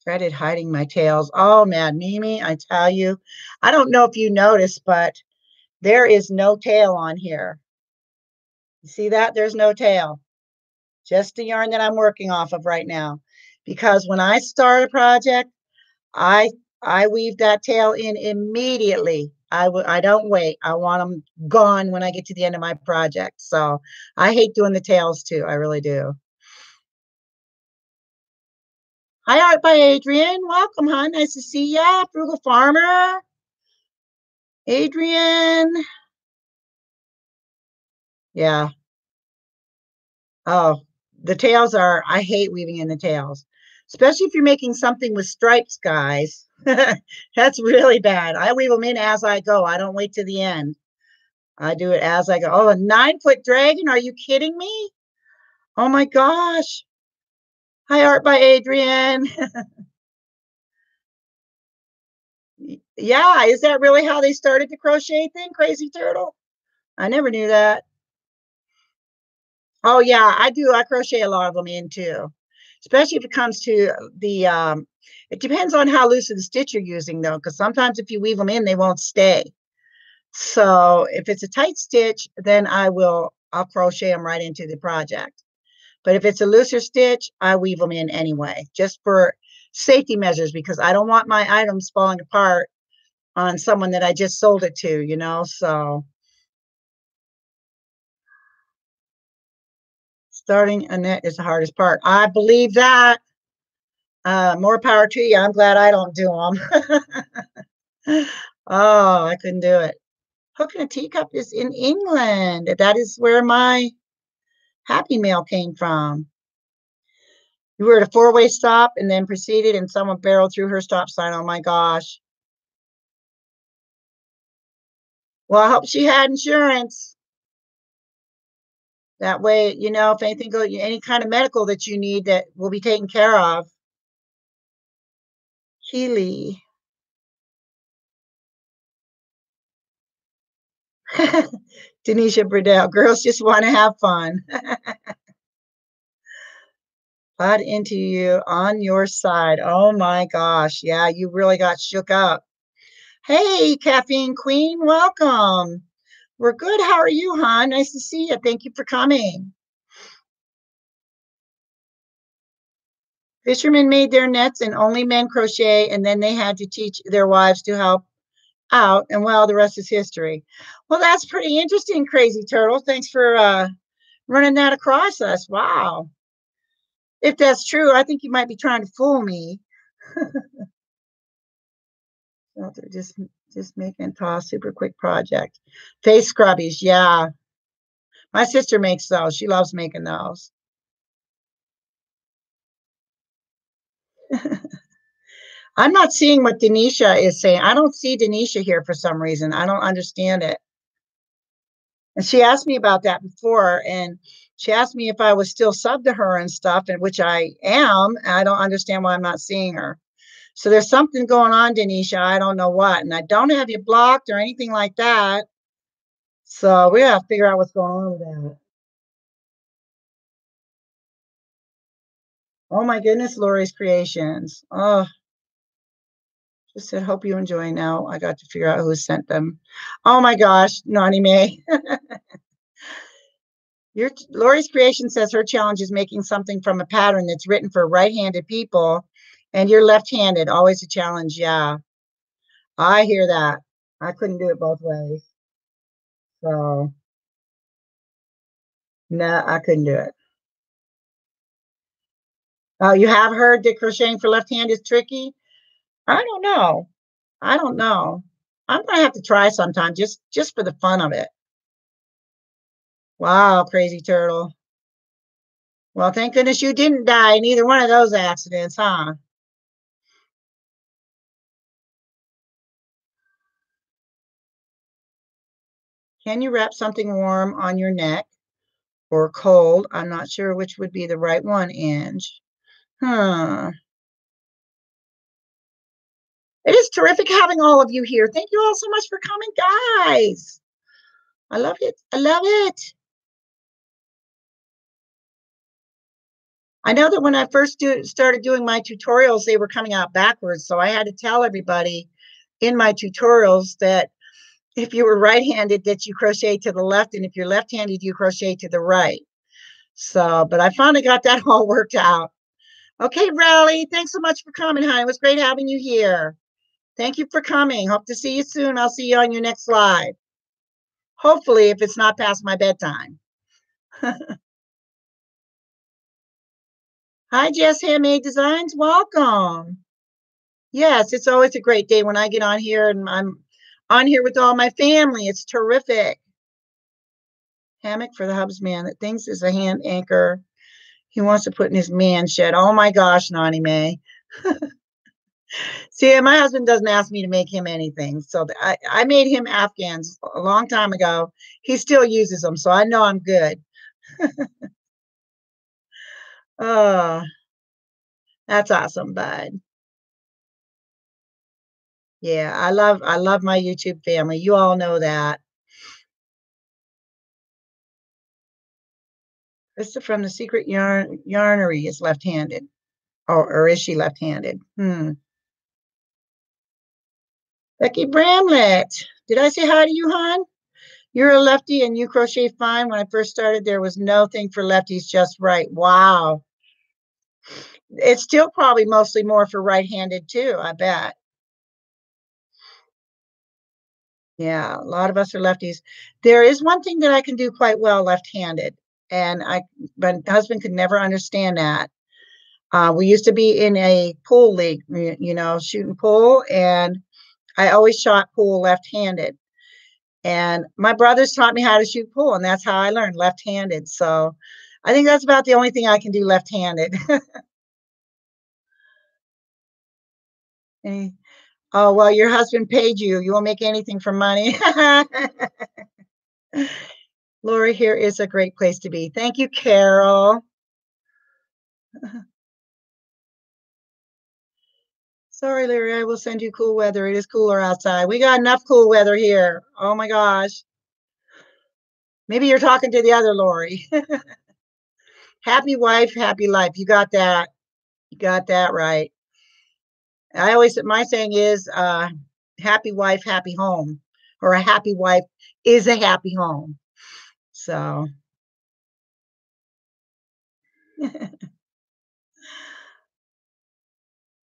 Dreaded hiding my tails. Oh man, Mimi, I tell you, I don't know if you noticed, but there is no tail on here. You see that? There's no tail. Just the yarn that I'm working off of right now. Because when I start a project, I I weave that tail in immediately. I I don't wait. I want them gone when I get to the end of my project. So I hate doing the tails too. I really do. Hi, Art by Adrian. Welcome, hon. Nice to see ya. Frugal Farmer. Adrian. Yeah. Oh, the tails are, I hate weaving in the tails, especially if you're making something with stripes, guys. That's really bad. I weave them in as I go. I don't wait to the end. I do it as I go. Oh, a nine foot dragon. Are you kidding me? Oh my gosh. Hi, Art by Adrian. yeah, is that really how they started the crochet thing, Crazy Turtle? I never knew that. Oh yeah, I do. I crochet a lot of them in too, especially if it comes to the. Um, it depends on how loose of the stitch you're using though, because sometimes if you weave them in, they won't stay. So if it's a tight stitch, then I will. I'll crochet them right into the project. But if it's a looser stitch, I weave them in anyway, just for safety measures, because I don't want my items falling apart on someone that I just sold it to, you know, so. Starting a net is the hardest part. I believe that. Uh, more power to you. I'm glad I don't do them. oh, I couldn't do it. Hooking a teacup is in England. That is where my Happy Mail came from. You were at a four way stop and then proceeded, and someone barreled through her stop sign. Oh my gosh. Well, I hope she had insurance. That way, you know, if anything goes, any kind of medical that you need that will be taken care of. Healy. Denisha Burdell, girls just want to have fun. Plot into you on your side. Oh my gosh. Yeah, you really got shook up. Hey, Caffeine Queen, welcome. We're good. How are you, hon? Nice to see you. Thank you for coming. Fishermen made their nets and only men crochet, and then they had to teach their wives to help out and well the rest is history well that's pretty interesting crazy turtle thanks for uh running that across us wow if that's true i think you might be trying to fool me just just making toss, super quick project. Face scrubbies, yeah. My sister makes those. She loves making those. I'm not seeing what Denisha is saying. I don't see Denisha here for some reason. I don't understand it. And she asked me about that before, and she asked me if I was still sub to her and stuff, and which I am. I don't understand why I'm not seeing her. So there's something going on, Denisha. I don't know what. And I don't have you blocked or anything like that. So we have to figure out what's going on with that. Oh my goodness, Lori's creations. Oh, just said, hope you enjoy now. I got to figure out who sent them. Oh my gosh, Nani May. Your Lori's creation says her challenge is making something from a pattern that's written for right-handed people and you're left-handed, always a challenge. Yeah. I hear that. I couldn't do it both ways. So no, I couldn't do it. Oh, you have heard that crocheting for left hand is tricky? I don't know. I don't know. I'm gonna have to try sometime just just for the fun of it. Wow, crazy turtle. Well, thank goodness you didn't die in either one of those accidents, huh? Can you wrap something warm on your neck or cold? I'm not sure which would be the right one, Ange. Huh. It is terrific having all of you here. Thank you all so much for coming, guys. I love it. I love it. I know that when I first do, started doing my tutorials, they were coming out backwards. So I had to tell everybody in my tutorials that if you were right-handed that you crochet to the left and if you're left-handed you crochet to the right so but i finally got that all worked out okay rally thanks so much for coming honey it was great having you here thank you for coming hope to see you soon i'll see you on your next live hopefully if it's not past my bedtime hi jess handmade designs welcome yes it's always a great day when i get on here and i'm on here with all my family. It's terrific. Hammock for the hubs man that thinks is a hand anchor. He wants to put in his man shed. Oh my gosh, Nani May. See, my husband doesn't ask me to make him anything. So I, I made him Afghans a long time ago. He still uses them, so I know I'm good. oh, that's awesome, bud. Yeah, I love I love my YouTube family. You all know that. Krista from the Secret Yarn Yarnery is left-handed. Or, or is she left-handed? Hmm. Becky Bramlett. Did I say hi to you, hon? You're a lefty and you crochet fine. When I first started, there was no thing for lefties just right. Wow. It's still probably mostly more for right-handed too, I bet. Yeah, a lot of us are lefties. There is one thing that I can do quite well left-handed, and I my husband could never understand that. Uh, we used to be in a pool league, you know, shooting pool, and I always shot pool left-handed. And my brothers taught me how to shoot pool, and that's how I learned left-handed. So I think that's about the only thing I can do left-handed. Any Oh, well, your husband paid you. You won't make anything for money. Lori, here is a great place to be. Thank you, Carol. Sorry, Larry, I will send you cool weather. It is cooler outside. We got enough cool weather here. Oh my gosh. Maybe you're talking to the other Lori. happy wife, happy life. You got that. You got that right. I always my saying is uh, happy wife, happy home, or a happy wife is a happy home. So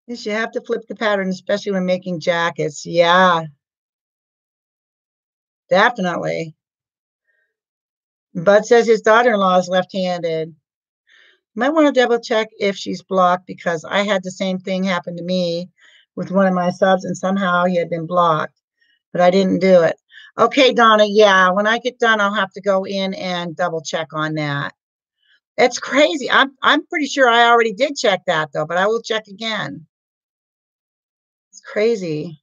yes, you have to flip the pattern, especially when making jackets. Yeah, definitely. Bud says his daughter-in-law is left-handed. Might want to double check if she's blocked because I had the same thing happen to me with one of my subs and somehow he had been blocked, but I didn't do it. Okay, Donna, yeah, when I get done, I'll have to go in and double check on that. It's crazy. I'm I'm pretty sure I already did check that though, but I will check again. Crazy.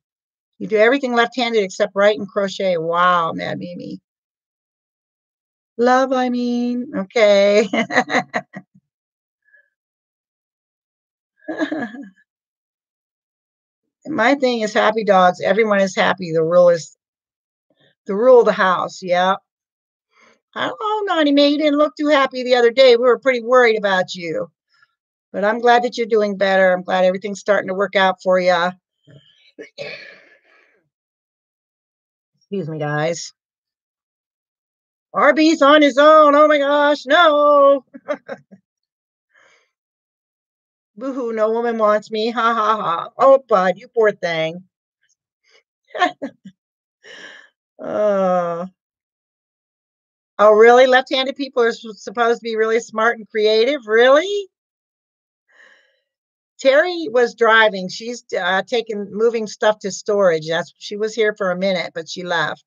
You do everything left-handed except right and crochet. Wow, Mad Mimi. Love, I mean. Okay. My thing is happy dogs. Everyone is happy. The rule is the rule of the house. Yeah. I don't know, Nani May. You didn't look too happy the other day. We were pretty worried about you. But I'm glad that you're doing better. I'm glad everything's starting to work out for you. Excuse me, guys. Arby's on his own. Oh my gosh, no. Boohoo, no woman wants me. Ha ha ha. Oh, bud, you poor thing. uh, oh, really? Left handed people are supposed to be really smart and creative? Really? Terry was driving. She's uh, taking moving stuff to storage. That's she was here for a minute, but she left.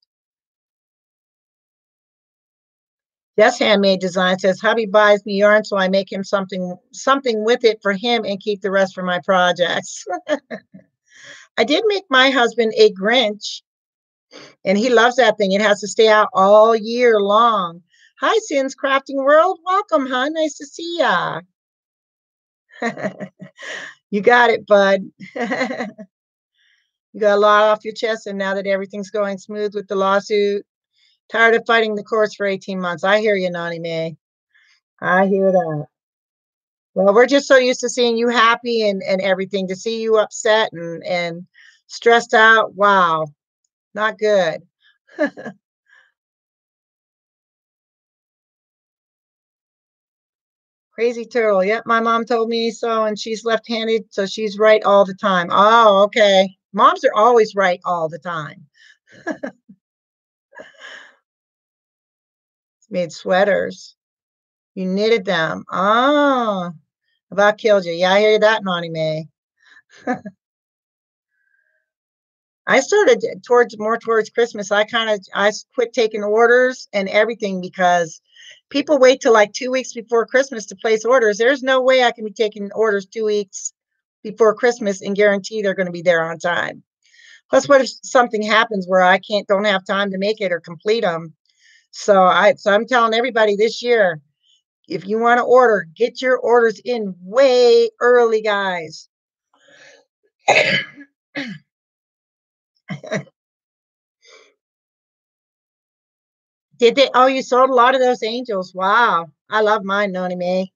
Yes, handmade design says hubby buys me yarn, so I make him something something with it for him and keep the rest for my projects. I did make my husband a Grinch, and he loves that thing. It has to stay out all year long. Hi, Sins Crafting World. Welcome, huh? Nice to see ya. you got it, bud. you got a lot off your chest, and now that everything's going smooth with the lawsuit, Tired of fighting the courts for 18 months. I hear you, Nani May. I hear that. Well, we're just so used to seeing you happy and, and everything. To see you upset and, and stressed out, wow, not good. Crazy turtle. Yep, my mom told me so, and she's left handed, so she's right all the time. Oh, okay. Moms are always right all the time. made sweaters. You knitted them. Oh, about killed you. Yeah, I hear that, Nani May. I started towards more towards Christmas. I kind of I quit taking orders and everything because people wait till like two weeks before Christmas to place orders. There's no way I can be taking orders two weeks before Christmas and guarantee they're going to be there on time. Plus, what if something happens where I can't don't have time to make it or complete them? So I so I'm telling everybody this year, if you want to order, get your orders in way early, guys. Did they? Oh, you sold a lot of those angels. Wow. I love mine, Nani May.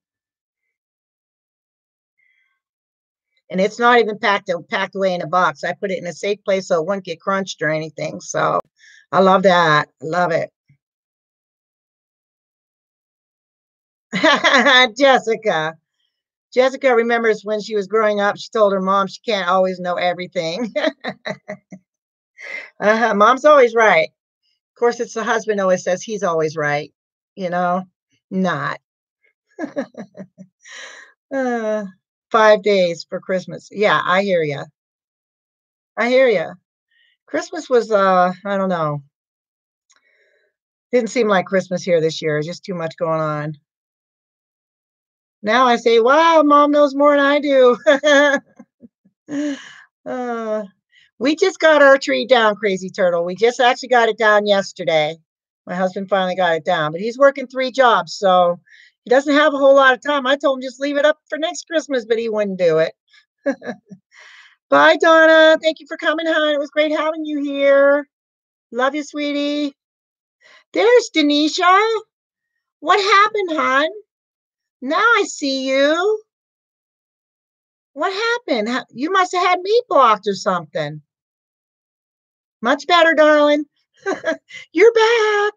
And it's not even packed packed away in a box. I put it in a safe place so it wouldn't get crunched or anything. So I love that. Love it. Jessica. Jessica remembers when she was growing up, she told her mom she can't always know everything. uh-huh. Mom's always right. Of course, it's the husband always says he's always right. You know, not. uh, five days for Christmas. Yeah, I hear you. I hear you. Christmas was, uh, I don't know. Didn't seem like Christmas here this year. Just too much going on. Now I say, wow, mom knows more than I do. uh, we just got our tree down, Crazy Turtle. We just actually got it down yesterday. My husband finally got it down, but he's working three jobs, so he doesn't have a whole lot of time. I told him just leave it up for next Christmas, but he wouldn't do it. Bye, Donna. Thank you for coming, hon. It was great having you here. Love you, sweetie. There's Denisha. What happened, hon? Now I see you. What happened? You must have had me blocked or something. Much better, darling. You're back.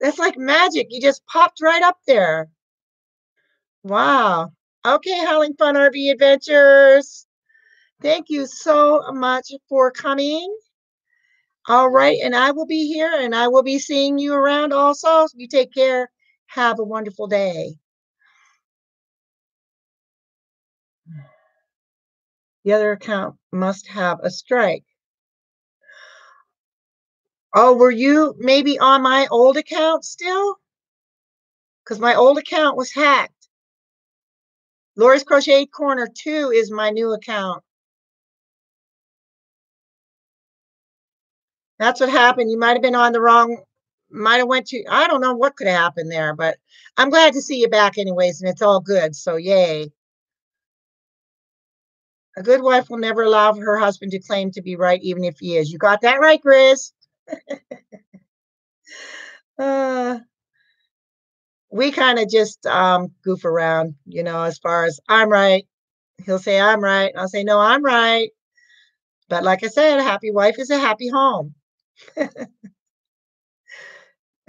That's like magic. You just popped right up there. Wow. Okay, Howling Fun RV Adventures. Thank you so much for coming. All right, and I will be here and I will be seeing you around also. You take care. Have a wonderful day. The other account must have a strike. Oh, were you maybe on my old account still? Because my old account was hacked. Lori's Crochet Corner 2 is my new account. That's what happened. You might have been on the wrong, might have went to, I don't know what could have happened there, but I'm glad to see you back anyways, and it's all good. So yay. A good wife will never allow her husband to claim to be right, even if he is. You got that right, Grizz. Uh, we kind of just um, goof around, you know, as far as I'm right. He'll say, I'm right. I'll say, no, I'm right. But like I said, a happy wife is a happy home.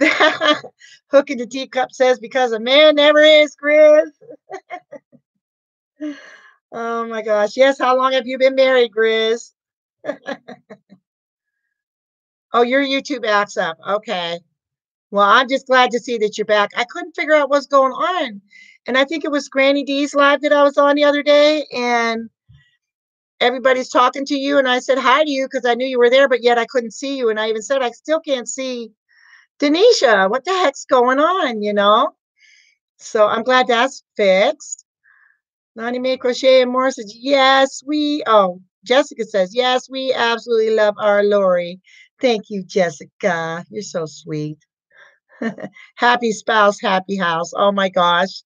Hook in the teacup says, because a man never is, Chris. oh my gosh. Yes, how long have you been married, Grizz? oh, your YouTube acts up. Okay. Well, I'm just glad to see that you're back. I couldn't figure out what's going on. And I think it was Granny D's live that I was on the other day. And everybody's talking to you. And I said hi to you because I knew you were there, but yet I couldn't see you. And I even said, I still can't see Denisha. What the heck's going on, you know? So I'm glad that's fixed. Nani May Crochet and more says, yes, we, oh, Jessica says, yes, we absolutely love our Lori. Thank you, Jessica. You're so sweet. happy spouse, happy house. Oh my gosh.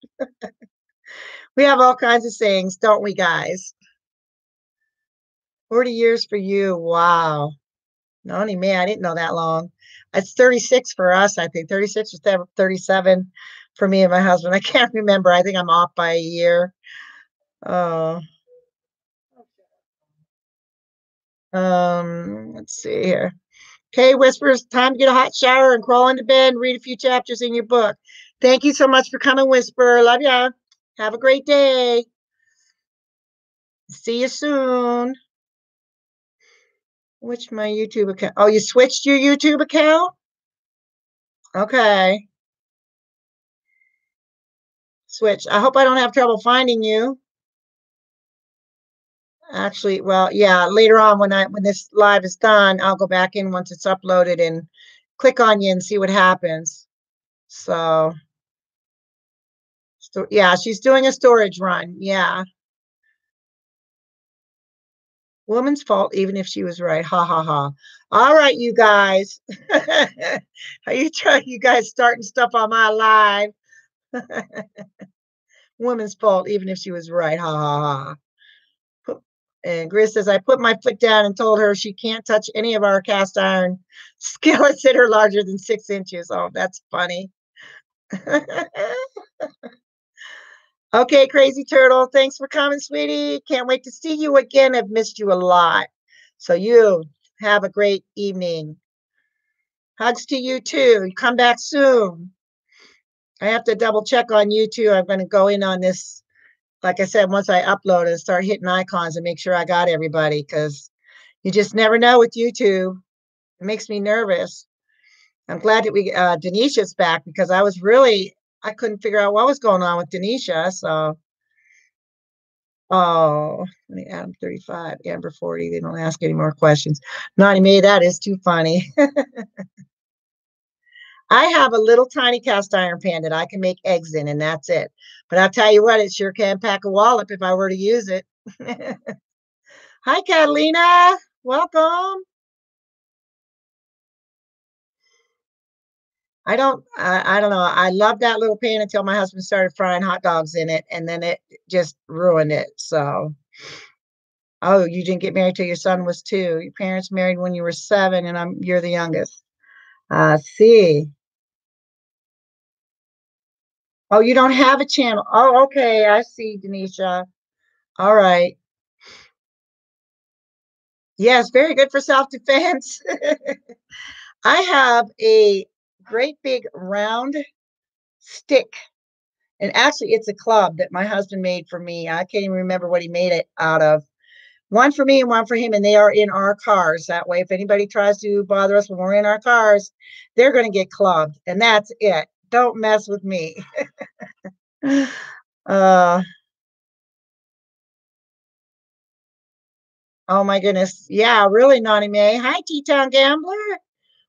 we have all kinds of sayings, don't we, guys? 40 years for you. Wow. Only me, I didn't know that long. It's 36 for us, I think. 36 or 37 for me and my husband. I can't remember. I think I'm off by a year. Oh. Um, let's see here. Okay, Whispers, time to get a hot shower and crawl into bed and read a few chapters in your book. Thank you so much for coming, Whisper. Love ya. Have a great day. See you soon. Which my YouTube account? Oh, you switched your YouTube account? Okay. Switch. I hope I don't have trouble finding you. Actually, well, yeah, later on when I when this live is done, I'll go back in once it's uploaded and click on you and see what happens. So, so yeah, she's doing a storage run. Yeah. Woman's fault, even if she was right. Ha ha ha. All right, you guys. Are you trying? You guys starting stuff on my live? Woman's fault, even if she was right. Ha ha ha. And Grizz says, I put my foot down and told her she can't touch any of our cast iron skillets that are larger than six inches. Oh, that's funny. okay, Crazy Turtle. Thanks for coming, sweetie. Can't wait to see you again. I've missed you a lot. So you have a great evening. Hugs to you too. Come back soon. I have to double check on you too. I'm going to go in on this like I said, once I upload it, start hitting icons and make sure I got everybody because you just never know with YouTube. It makes me nervous. I'm glad that we uh Denisha's back because I was really I couldn't figure out what was going on with Denisha. So oh add 35, Amber 40. They don't ask any more questions. Not me, that is too funny. I have a little tiny cast iron pan that I can make eggs in, and that's it. But I'll tell you what, it sure can pack a wallop if I were to use it. Hi, Catalina. Welcome. I don't, I, I don't know. I love that little pan until my husband started frying hot dogs in it, and then it just ruined it. So, oh, you didn't get married till your son was two. Your parents married when you were seven, and I'm you're the youngest. I see. Oh, you don't have a channel. Oh, okay. I see, Denisha. All right. Yes, very good for self-defense. I have a great big round stick. And actually, it's a club that my husband made for me. I can't even remember what he made it out of. One for me and one for him, and they are in our cars. That way, if anybody tries to bother us when we're in our cars, they're going to get clubbed. And that's it don't mess with me. uh, Oh my goodness. Yeah, really, Nani May. Hi, T-Town Gambler.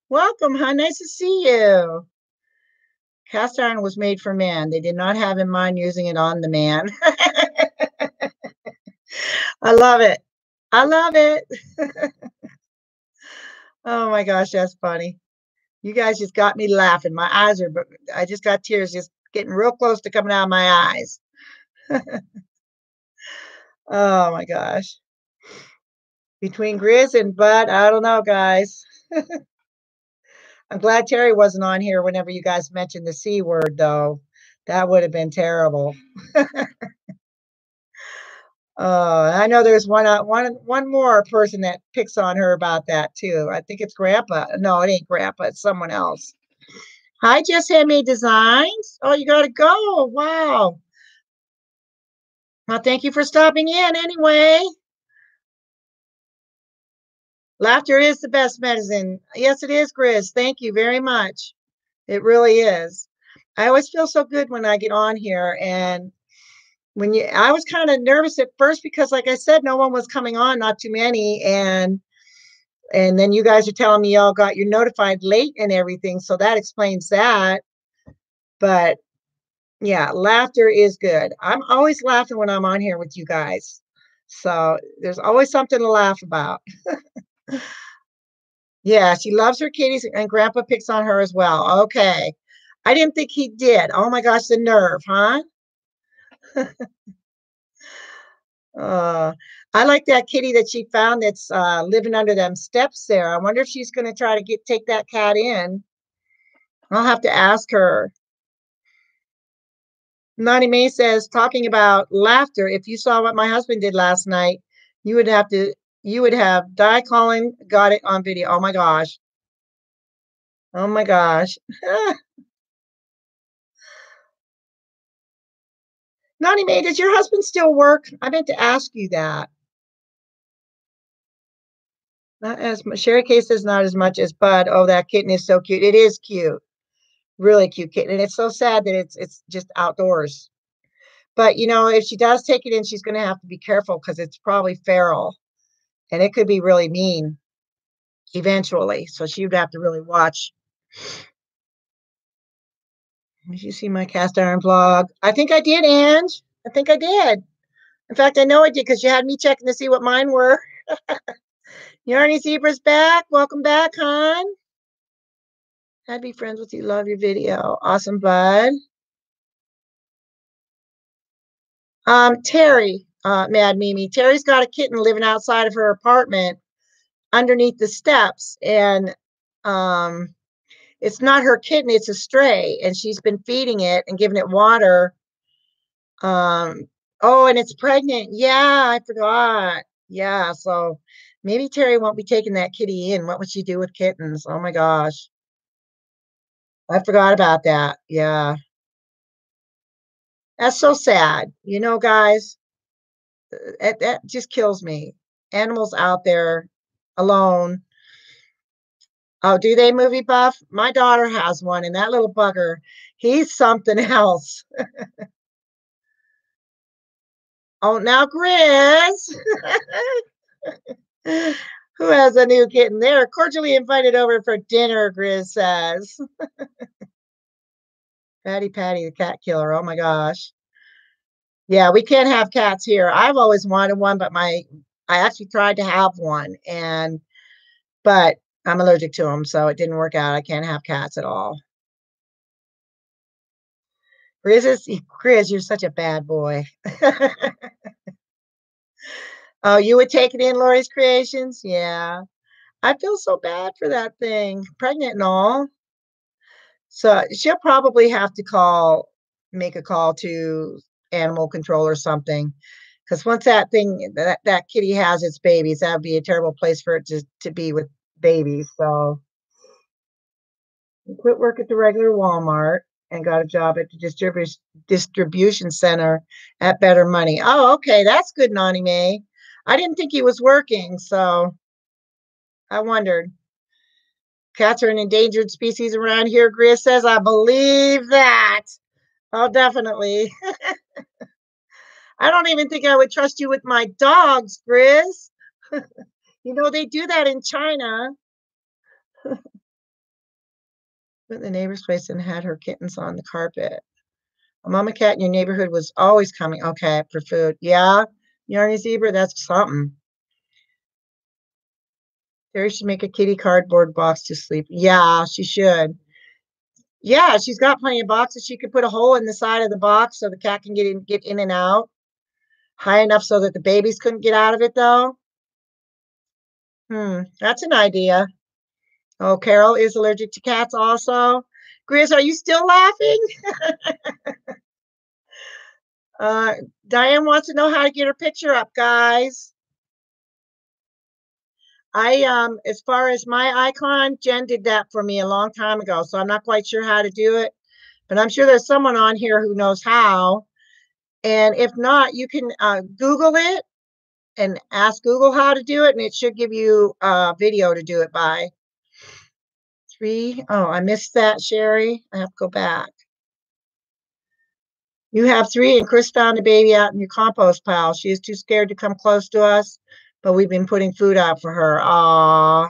Welcome, huh? Nice to see you. Cast iron was made for man. They did not have in mind using it on the man. I love it. I love it. oh my gosh, that's funny. You guys just got me laughing. My eyes are, I just got tears just getting real close to coming out of my eyes. oh my gosh. Between Grizz and Bud, I don't know, guys. I'm glad Terry wasn't on here whenever you guys mentioned the C word, though. That would have been terrible. Uh, I know there's one, uh, one, one more person that picks on her about that too. I think it's Grandpa. No, it ain't Grandpa. It's someone else. Hi, Just Handmade Designs. Oh, you got to go. Wow. Well, thank you for stopping in anyway. Laughter is the best medicine. Yes, it is, Grizz. Thank you very much. It really is. I always feel so good when I get on here and when you I was kind of nervous at first because like I said, no one was coming on, not too many. And and then you guys are telling me y'all got your notified late and everything. So that explains that. But yeah, laughter is good. I'm always laughing when I'm on here with you guys. So there's always something to laugh about. yeah, she loves her kitties and grandpa picks on her as well. Okay. I didn't think he did. Oh my gosh, the nerve, huh? Uh, I like that kitty that she found that's uh, living under them steps there. I wonder if she's going to try to get take that cat in. I'll have to ask her. Nani May says, talking about laughter, if you saw what my husband did last night, you would have to, you would have die calling, got it on video. Oh my gosh. Oh my gosh. Nani May, does your husband still work? I meant to ask you that. Not as much. Sherry K says not as much as Bud. Oh, that kitten is so cute. It is cute. Really cute kitten. And it's so sad that it's it's just outdoors. But you know, if she does take it in, she's gonna have to be careful because it's probably feral. And it could be really mean eventually. So she would have to really watch. Did you see my cast iron vlog? I think I did, Ange. I think I did. In fact, I know I did because you had me checking to see what mine were. Yarny Zebra's back. Welcome back, hon. I'd be friends with you. Love your video. Awesome, bud. Um, Terry, uh, Mad Mimi. Terry's got a kitten living outside of her apartment underneath the steps. And um, it's not her kitten, it's a stray. And she's been feeding it and giving it water. Um, oh, and it's pregnant. Yeah, I forgot. Yeah, so maybe Terry won't be taking that kitty in. What would she do with kittens? Oh my gosh. I forgot about that. Yeah. That's so sad. You know, guys, that, that just kills me. Animals out there alone. Oh, do they movie buff? My daughter has one, and that little bugger, he's something else. oh, now Grizz. Who has a new kitten? They're cordially invited over for dinner, Grizz says. Patty Patty, the cat killer. Oh my gosh. Yeah, we can't have cats here. I've always wanted one, but my I actually tried to have one and but I'm allergic to them, so it didn't work out. I can't have cats at all. Grizz, Grizz, you're such a bad boy. Oh, you would take it in Lori's Creations? Yeah. I feel so bad for that thing, pregnant and all. So she'll probably have to call, make a call to animal control or something. Because once that thing, that, that kitty has its babies, that would be a terrible place for it to, to be with babies. So quit work at the regular Walmart and got a job at the distribution distribution center at Better Money. Oh, okay, that's good, Nani May. I didn't think he was working, so I wondered. Cats are an endangered species around here, Grizz says. I believe that. Oh, definitely. I don't even think I would trust you with my dogs, Grizz. you know, they do that in China. Went the neighbor's place and had her kittens on the carpet. A mama cat in your neighborhood was always coming. Okay, for food. Yeah, Yarny Zebra, that's something. Terry should make a kitty cardboard box to sleep. Yeah, she should. Yeah, she's got plenty of boxes. She could put a hole in the side of the box so the cat can get in, get in and out. High enough so that the babies couldn't get out of it, though. Hmm, that's an idea. Oh, Carol is allergic to cats also. Grizz, are you still laughing? uh, Diane wants to know how to get her picture up, guys. I, um, as far as my icon, Jen did that for me a long time ago, so I'm not quite sure how to do it, but I'm sure there's someone on here who knows how. And if not, you can uh, Google it and ask Google how to do it, and it should give you a video to do it by. Three. Oh, I missed that, Sherry. I have to go back. You have three, and Chris found a baby out in your compost pile. She is too scared to come close to us, but we've been putting food out for her. Ah,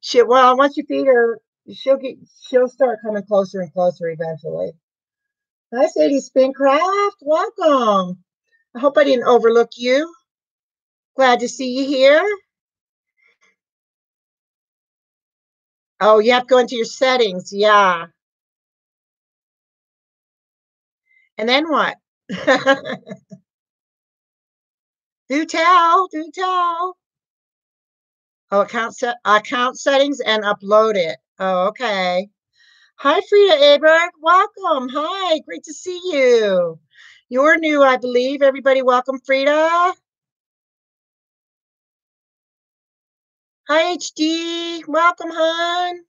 shit. Well, once you feed her, she'll get, she'll start coming closer and closer eventually. Hi, Sadie Spincraft. Welcome. I hope I didn't overlook you. Glad to see you here. Oh, you have to go into your settings. Yeah. And then what? do tell, do tell. Oh, account set account settings and upload it. Oh, okay. Hi, Frida Aberg. Welcome. Hi, great to see you. You're new, I believe. Everybody, welcome, Frida. Hi, HD. Welcome, hon.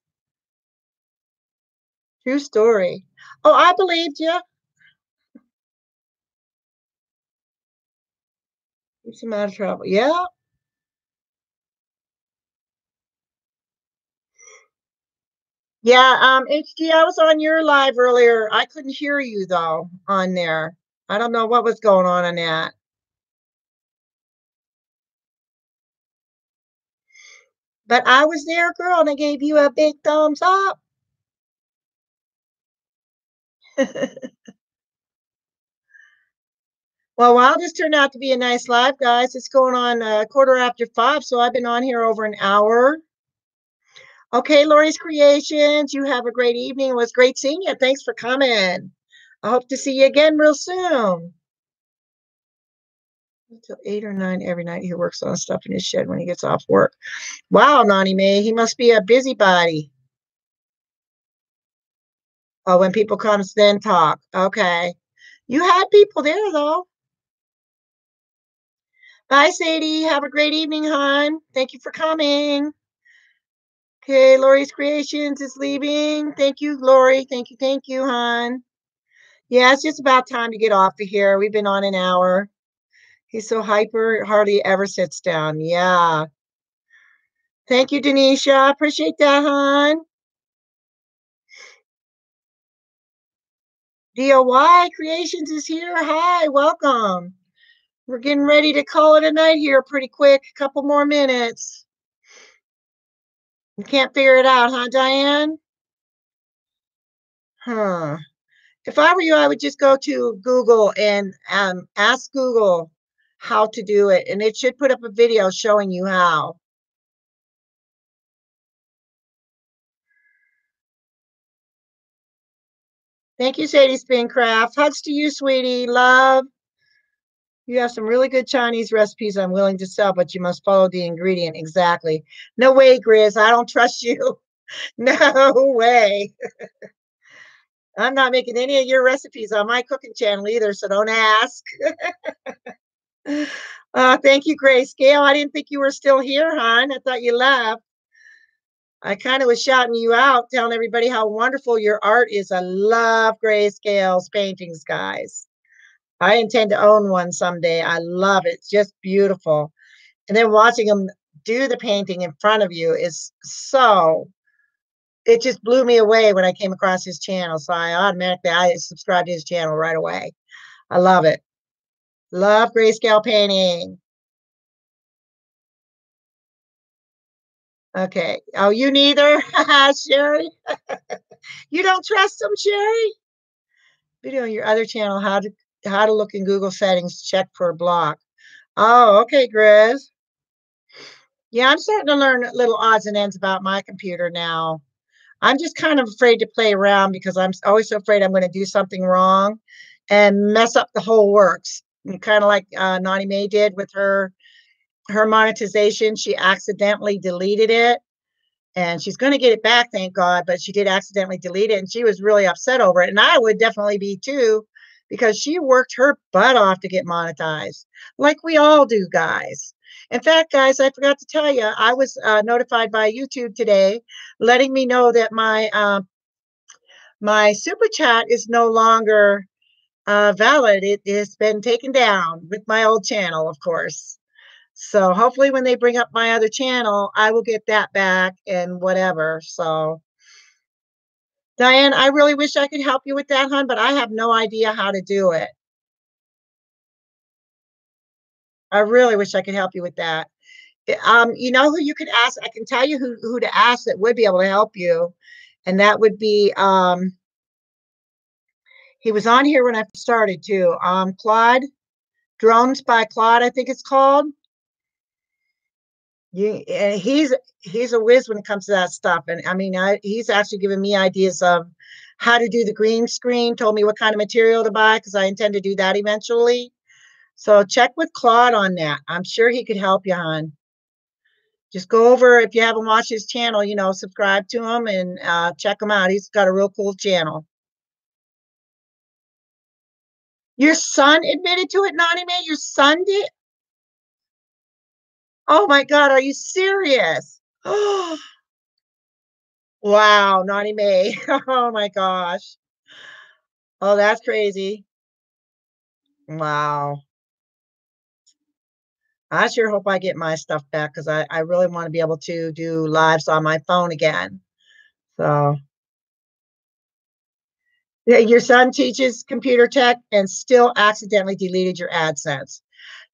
True story. Oh, I believed you. Keeps him out of trouble. Yeah. Yeah, um, HD, I was on your live earlier. I couldn't hear you though on there. I don't know what was going on in that. But I was there, girl, and I gave you a big thumbs up. well, wow, this turned out to be a nice live, guys. It's going on a quarter after five, so I've been on here over an hour. Okay, Lori's Creations, you have a great evening. It was great seeing you. Thanks for coming. I hope to see you again real soon. Until eight or nine every night, he works on stuff in his shed when he gets off work. Wow, Nani May, he must be a busybody. Oh, when people come, then talk. Okay. You had people there, though. Bye, Sadie. Have a great evening, hon. Thank you for coming. Okay, Lori's Creations is leaving. Thank you, Lori. Thank you, thank you, hon. Yeah, it's just about time to get off of here. We've been on an hour. He's so hyper, hardly ever sits down. Yeah. Thank you, Denisha. Appreciate that, hon. DOY Creations is here. Hi, welcome. We're getting ready to call it a night here pretty quick. A couple more minutes. You can't figure it out, huh, Diane? Huh. If I were you, I would just go to Google and um, ask Google how to do it. And it should put up a video showing you how. Thank you, Sadie Spincraft. Hugs to you, sweetie. Love. You have some really good Chinese recipes I'm willing to sell, but you must follow the ingredient exactly. No way, Grizz. I don't trust you. No way. I'm not making any of your recipes on my cooking channel either, so don't ask. uh, thank you, Grayscale. I didn't think you were still here, hon. I thought you left. I kind of was shouting you out, telling everybody how wonderful your art is. I love Grayscale's paintings, guys. I intend to own one someday. I love it. It's just beautiful. And then watching them do the painting in front of you is so it just blew me away when I came across his channel. So I automatically I subscribed to his channel right away. I love it. Love grayscale painting. Okay. Oh, you neither, Sherry. you don't trust them, Sherry. Video on your other channel, how to how to look in Google settings, check for a block. Oh, okay, Grizz. Yeah, I'm starting to learn little odds and ends about my computer now. I'm just kind of afraid to play around because I'm always so afraid I'm going to do something wrong and mess up the whole works. Kind of like uh, Nani May did with her her monetization. She accidentally deleted it, and she's going to get it back, thank God. But she did accidentally delete it, and she was really upset over it. And I would definitely be too, because she worked her butt off to get monetized, like we all do, guys. In fact, guys, I forgot to tell you, I was uh, notified by YouTube today, letting me know that my uh, my super chat is no longer uh, valid. It has been taken down with my old channel, of course. So hopefully, when they bring up my other channel, I will get that back and whatever. So, Diane, I really wish I could help you with that, hon, but I have no idea how to do it. I really wish I could help you with that. Eh, um, you know who you could ask? I can tell you who, who to ask that would be able to help you. And that would be, um, he was on here when I started too. Um, Claude, Drones by Claude, I think it's called. You, and he's he's a whiz when it comes to that stuff. And I mean, I, he's actually given me ideas of how to do the green screen. Told me what kind of material to buy because I intend to do that eventually. So check with Claude on that. I'm sure he could help you, hon. Just go over if you haven't watched his channel, you know, subscribe to him and uh, check him out. He's got a real cool channel. Your son admitted to it, Nani May? Your son did? Oh my God, are you serious? wow, Nani May. Oh my gosh. Oh, that's crazy. Wow. I sure hope I get my stuff back because I, I really want to be able to do lives on my phone again. So, your son teaches computer tech and still accidentally deleted your AdSense.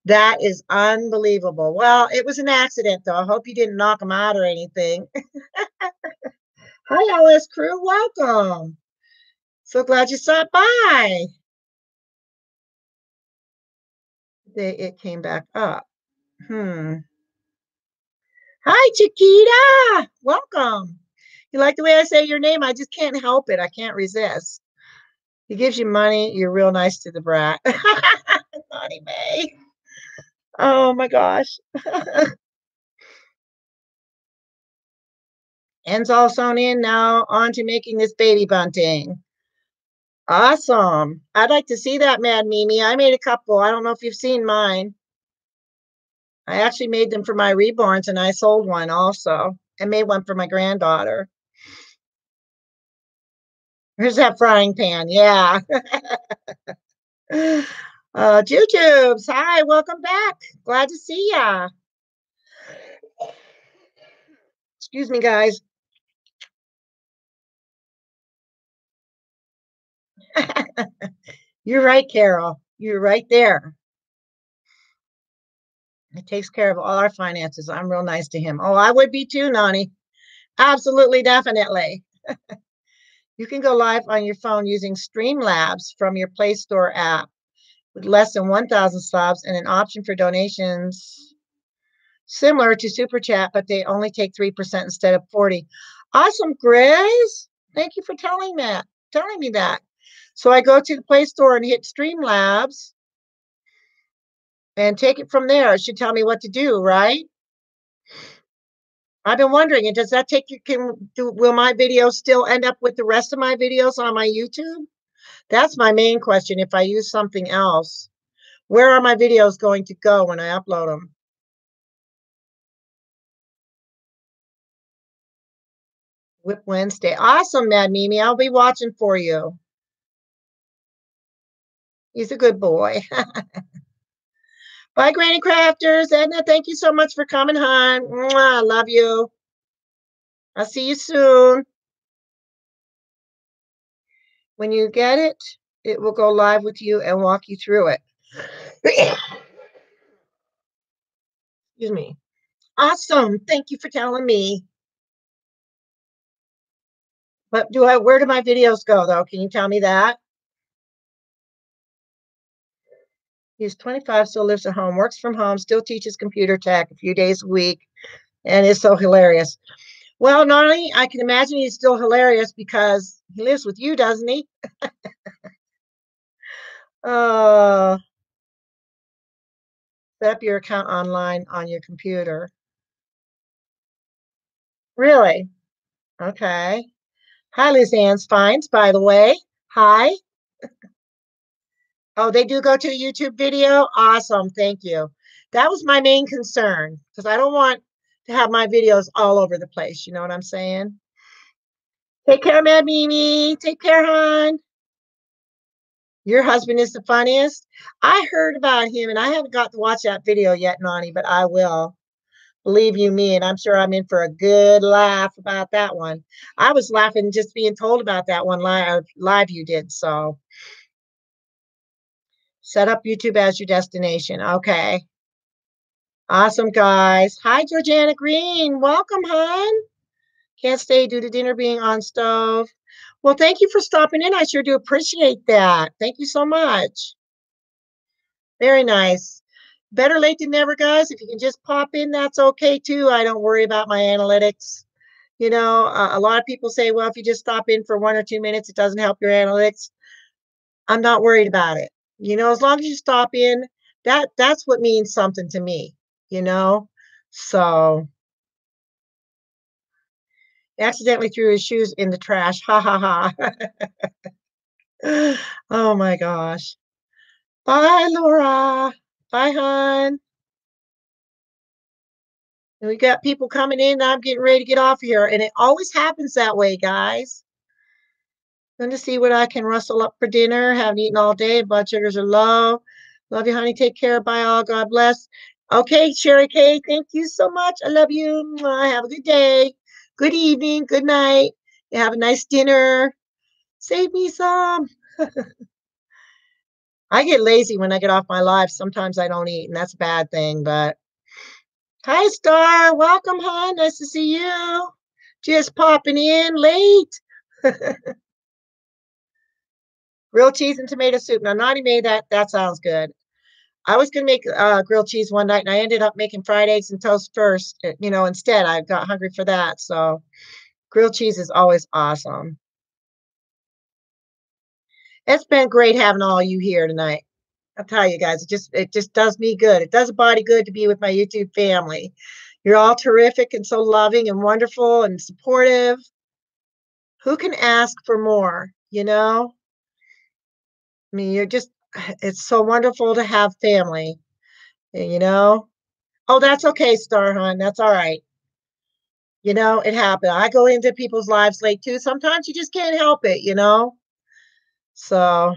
That is unbelievable. Well, it was an accident, though. I hope you didn't knock him out or anything. Hi, LS crew. Welcome. So glad you stopped by. They, it came back up. Hmm. Hi, Chiquita. Welcome. You like the way I say your name? I just can't help it. I can't resist. He gives you money. You're real nice to the brat. Nani May. Oh my gosh. Ends all sewn in now. On to making this baby bunting. Awesome. I'd like to see that, Mad Mimi. I made a couple. I don't know if you've seen mine. I actually made them for my reborns and I sold one also. I made one for my granddaughter. Here's that frying pan. Yeah. uh, Jujubes, hi, welcome back. Glad to see ya. Excuse me, guys. You're right, Carol. You're right there. It takes care of all our finances. I'm real nice to him. Oh, I would be too, Nani. Absolutely, definitely. you can go live on your phone using Streamlabs from your Play Store app with less than 1,000 subs and an option for donations similar to Super Chat, but they only take 3% instead of 40. Awesome, Grizz. Thank you for telling that, telling me that. So I go to the Play Store and hit Streamlabs and take it from there. It should tell me what to do, right? I've been wondering, and does that take you? Can do, will my videos still end up with the rest of my videos on my YouTube? That's my main question. If I use something else, where are my videos going to go when I upload them? WIP Wednesday. Awesome, Mad Mimi. I'll be watching for you. He's a good boy. Bye, Granny Crafters. Edna, thank you so much for coming, hon. Mwah, love you. I'll see you soon. When you get it, it will go live with you and walk you through it. Excuse me. Awesome. Thank you for telling me. But do I where do my videos go though? Can you tell me that? He's 25, still lives at home, works from home, still teaches computer tech a few days a week, and is so hilarious. Well, not only I can imagine he's still hilarious because he lives with you, doesn't he? uh, set up your account online on your computer. Really? Okay. Hi, Liz Ann's Finds, by the way. Hi. oh, they do go to a YouTube video? Awesome. Thank you. That was my main concern because I don't want to have my videos all over the place. You know what I'm saying? Take care, Mad Mimi. Take care, hon. Your husband is the funniest. I heard about him and I haven't got to watch that video yet, Nani, but I will. Believe you me, and I'm sure I'm in for a good laugh about that one. I was laughing just being told about that one live, uh, live you did. So set up YouTube as your destination. Okay. Awesome, guys. Hi, Georgiana Green. Welcome, hon. Can't stay due to dinner being on stove. Well, thank you for stopping in. I sure do appreciate that. Thank you so much. Very nice. Better late than never, guys. If you can just pop in, that's okay too. I don't worry about my analytics. You know, uh, a lot of people say, well, if you just stop in for one or two minutes, it doesn't help your analytics. I'm not worried about it. You know, as long as you stop in, that that's what means something to me you know? So accidentally threw his shoes in the trash. Ha ha ha. oh my gosh. Bye, Laura. Bye, hon. And we got people coming in. I'm getting ready to get off here. And it always happens that way, guys. Going to see what I can rustle up for dinner. Haven't eaten all day. Blood sugars are low. Love you, honey. Take care. Bye, all. God bless. Okay, Sherry Kay, thank you so much. I love you. Have a good day. Good evening. Good night. You have a nice dinner. Save me some. I get lazy when I get off my live. Sometimes I don't eat, and that's a bad thing. But hi, Star. Welcome, hon. Nice to see you. Just popping in late. Grilled cheese and tomato soup. Now, Nani made that. That sounds good. I was going to make uh, grilled cheese one night and I ended up making fried eggs and toast first. Eh, you know, instead, I got hungry for that. So, grilled cheese is always awesome. It's been great having all you here tonight. I'll tell you guys, it just it just does me good. It does a body good to be with my YouTube family. You're all terrific and so loving and wonderful and supportive. Who can ask for more, you know? I mean, you're just it's so wonderful to have family, eh, you know? Oh, that's okay, Star Hun. That's all right. You know, it happened. I go into people's lives late too. Sometimes you just can't help it, you know? So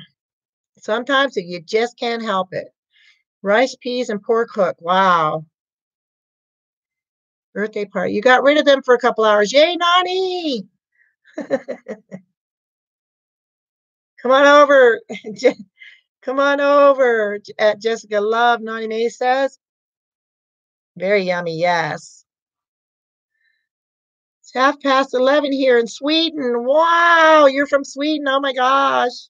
sometimes you just can't help it. Rice, peas, and pork hook. Wow. Birthday party. You got rid of them for a couple hours. Yay, Nani! Come on over. Come on over at Jessica Love 98 says. Very yummy, yes. It's half past 11 here in Sweden. Wow, you're from Sweden. Oh my gosh.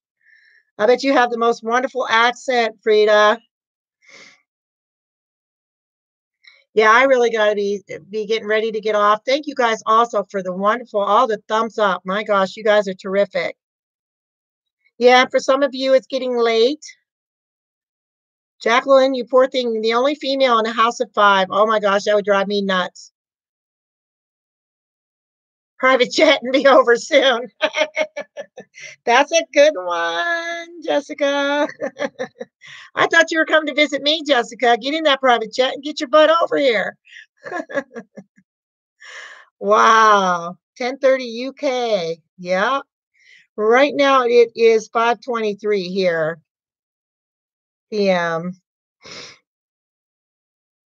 I bet you have the most wonderful accent, Frida. Yeah, I really got to be be getting ready to get off. Thank you guys also for the wonderful, all the thumbs up. My gosh, you guys are terrific. Yeah, for some of you, it's getting late. Jacqueline, you poor thing, the only female in a house of five. Oh my gosh, that would drive me nuts. Private jet and be over soon. That's a good one, Jessica. I thought you were coming to visit me, Jessica. Get in that private jet and get your butt over here. wow. 1030 UK. Yeah. Right now it is 5:23 here p.m.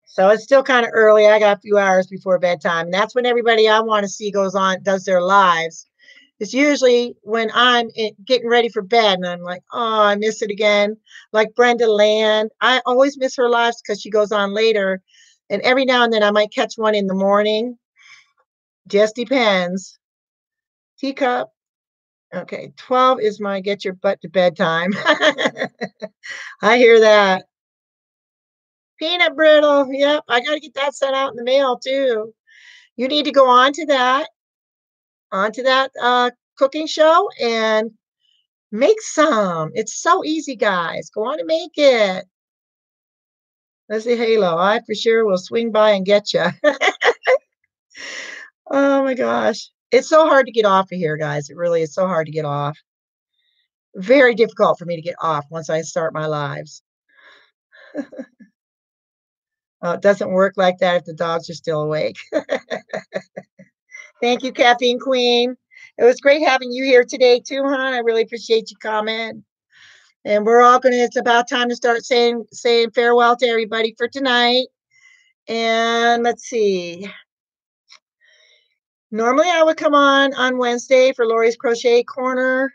So it's still kind of early. I got a few hours before bedtime. And that's when everybody I want to see goes on, does their lives. It's usually when I'm getting ready for bed and I'm like, oh, I miss it again. Like Brenda Land. I always miss her lives because she goes on later. And every now and then I might catch one in the morning. Just depends. Teacup. Okay, 12 is my get your butt to bedtime. I hear that. Peanut brittle. Yep, I got to get that sent out in the mail too. You need to go on to that, onto that uh, cooking show and make some. It's so easy, guys. Go on and make it. Let's see, Halo. I for sure will swing by and get you. oh my gosh. It's so hard to get off of here, guys. It really is so hard to get off. Very difficult for me to get off once I start my lives. oh, it doesn't work like that if the dogs are still awake. Thank you, Caffeine Queen. It was great having you here today, too, hon. I really appreciate you coming. And we're all gonna, it's about time to start saying saying farewell to everybody for tonight. And let's see. Normally I would come on on Wednesday for Lori's Crochet Corner.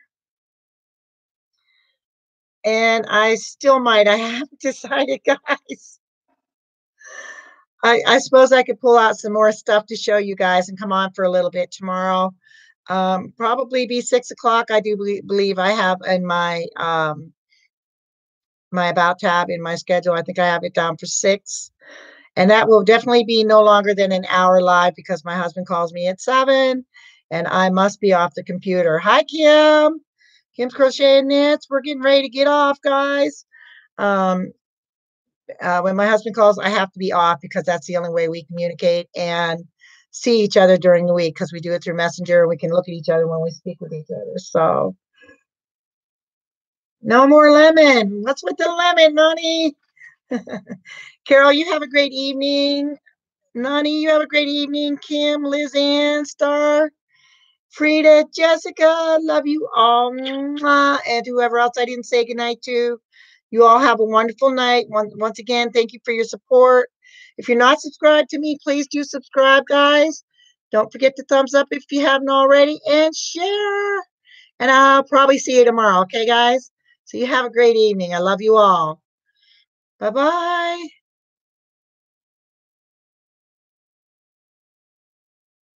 And I still might. I haven't decided, guys. I, I suppose I could pull out some more stuff to show you guys and come on for a little bit tomorrow. Um, probably be six o'clock. I do believe, I have in my um, my about tab in my schedule. I think I have it down for six. And that will definitely be no longer than an hour live because my husband calls me at seven and I must be off the computer. Hi, Kim. Kim's Crochet Knits. We're getting ready to get off, guys. Um, uh, when my husband calls, I have to be off because that's the only way we communicate and see each other during the week because we do it through Messenger. We can look at each other when we speak with each other. So, no more lemon. What's with the lemon, Nani? Carol, you have a great evening. Nani, you have a great evening. Kim, Liz Ann, Star, Frida, Jessica, love you all. And whoever else I didn't say goodnight to. You all have a wonderful night. Once, once again, thank you for your support. If you're not subscribed to me, please do subscribe, guys. Don't forget to thumbs up if you haven't already and share. And I'll probably see you tomorrow. Okay, guys? So you have a great evening. I love you all. Bye bye.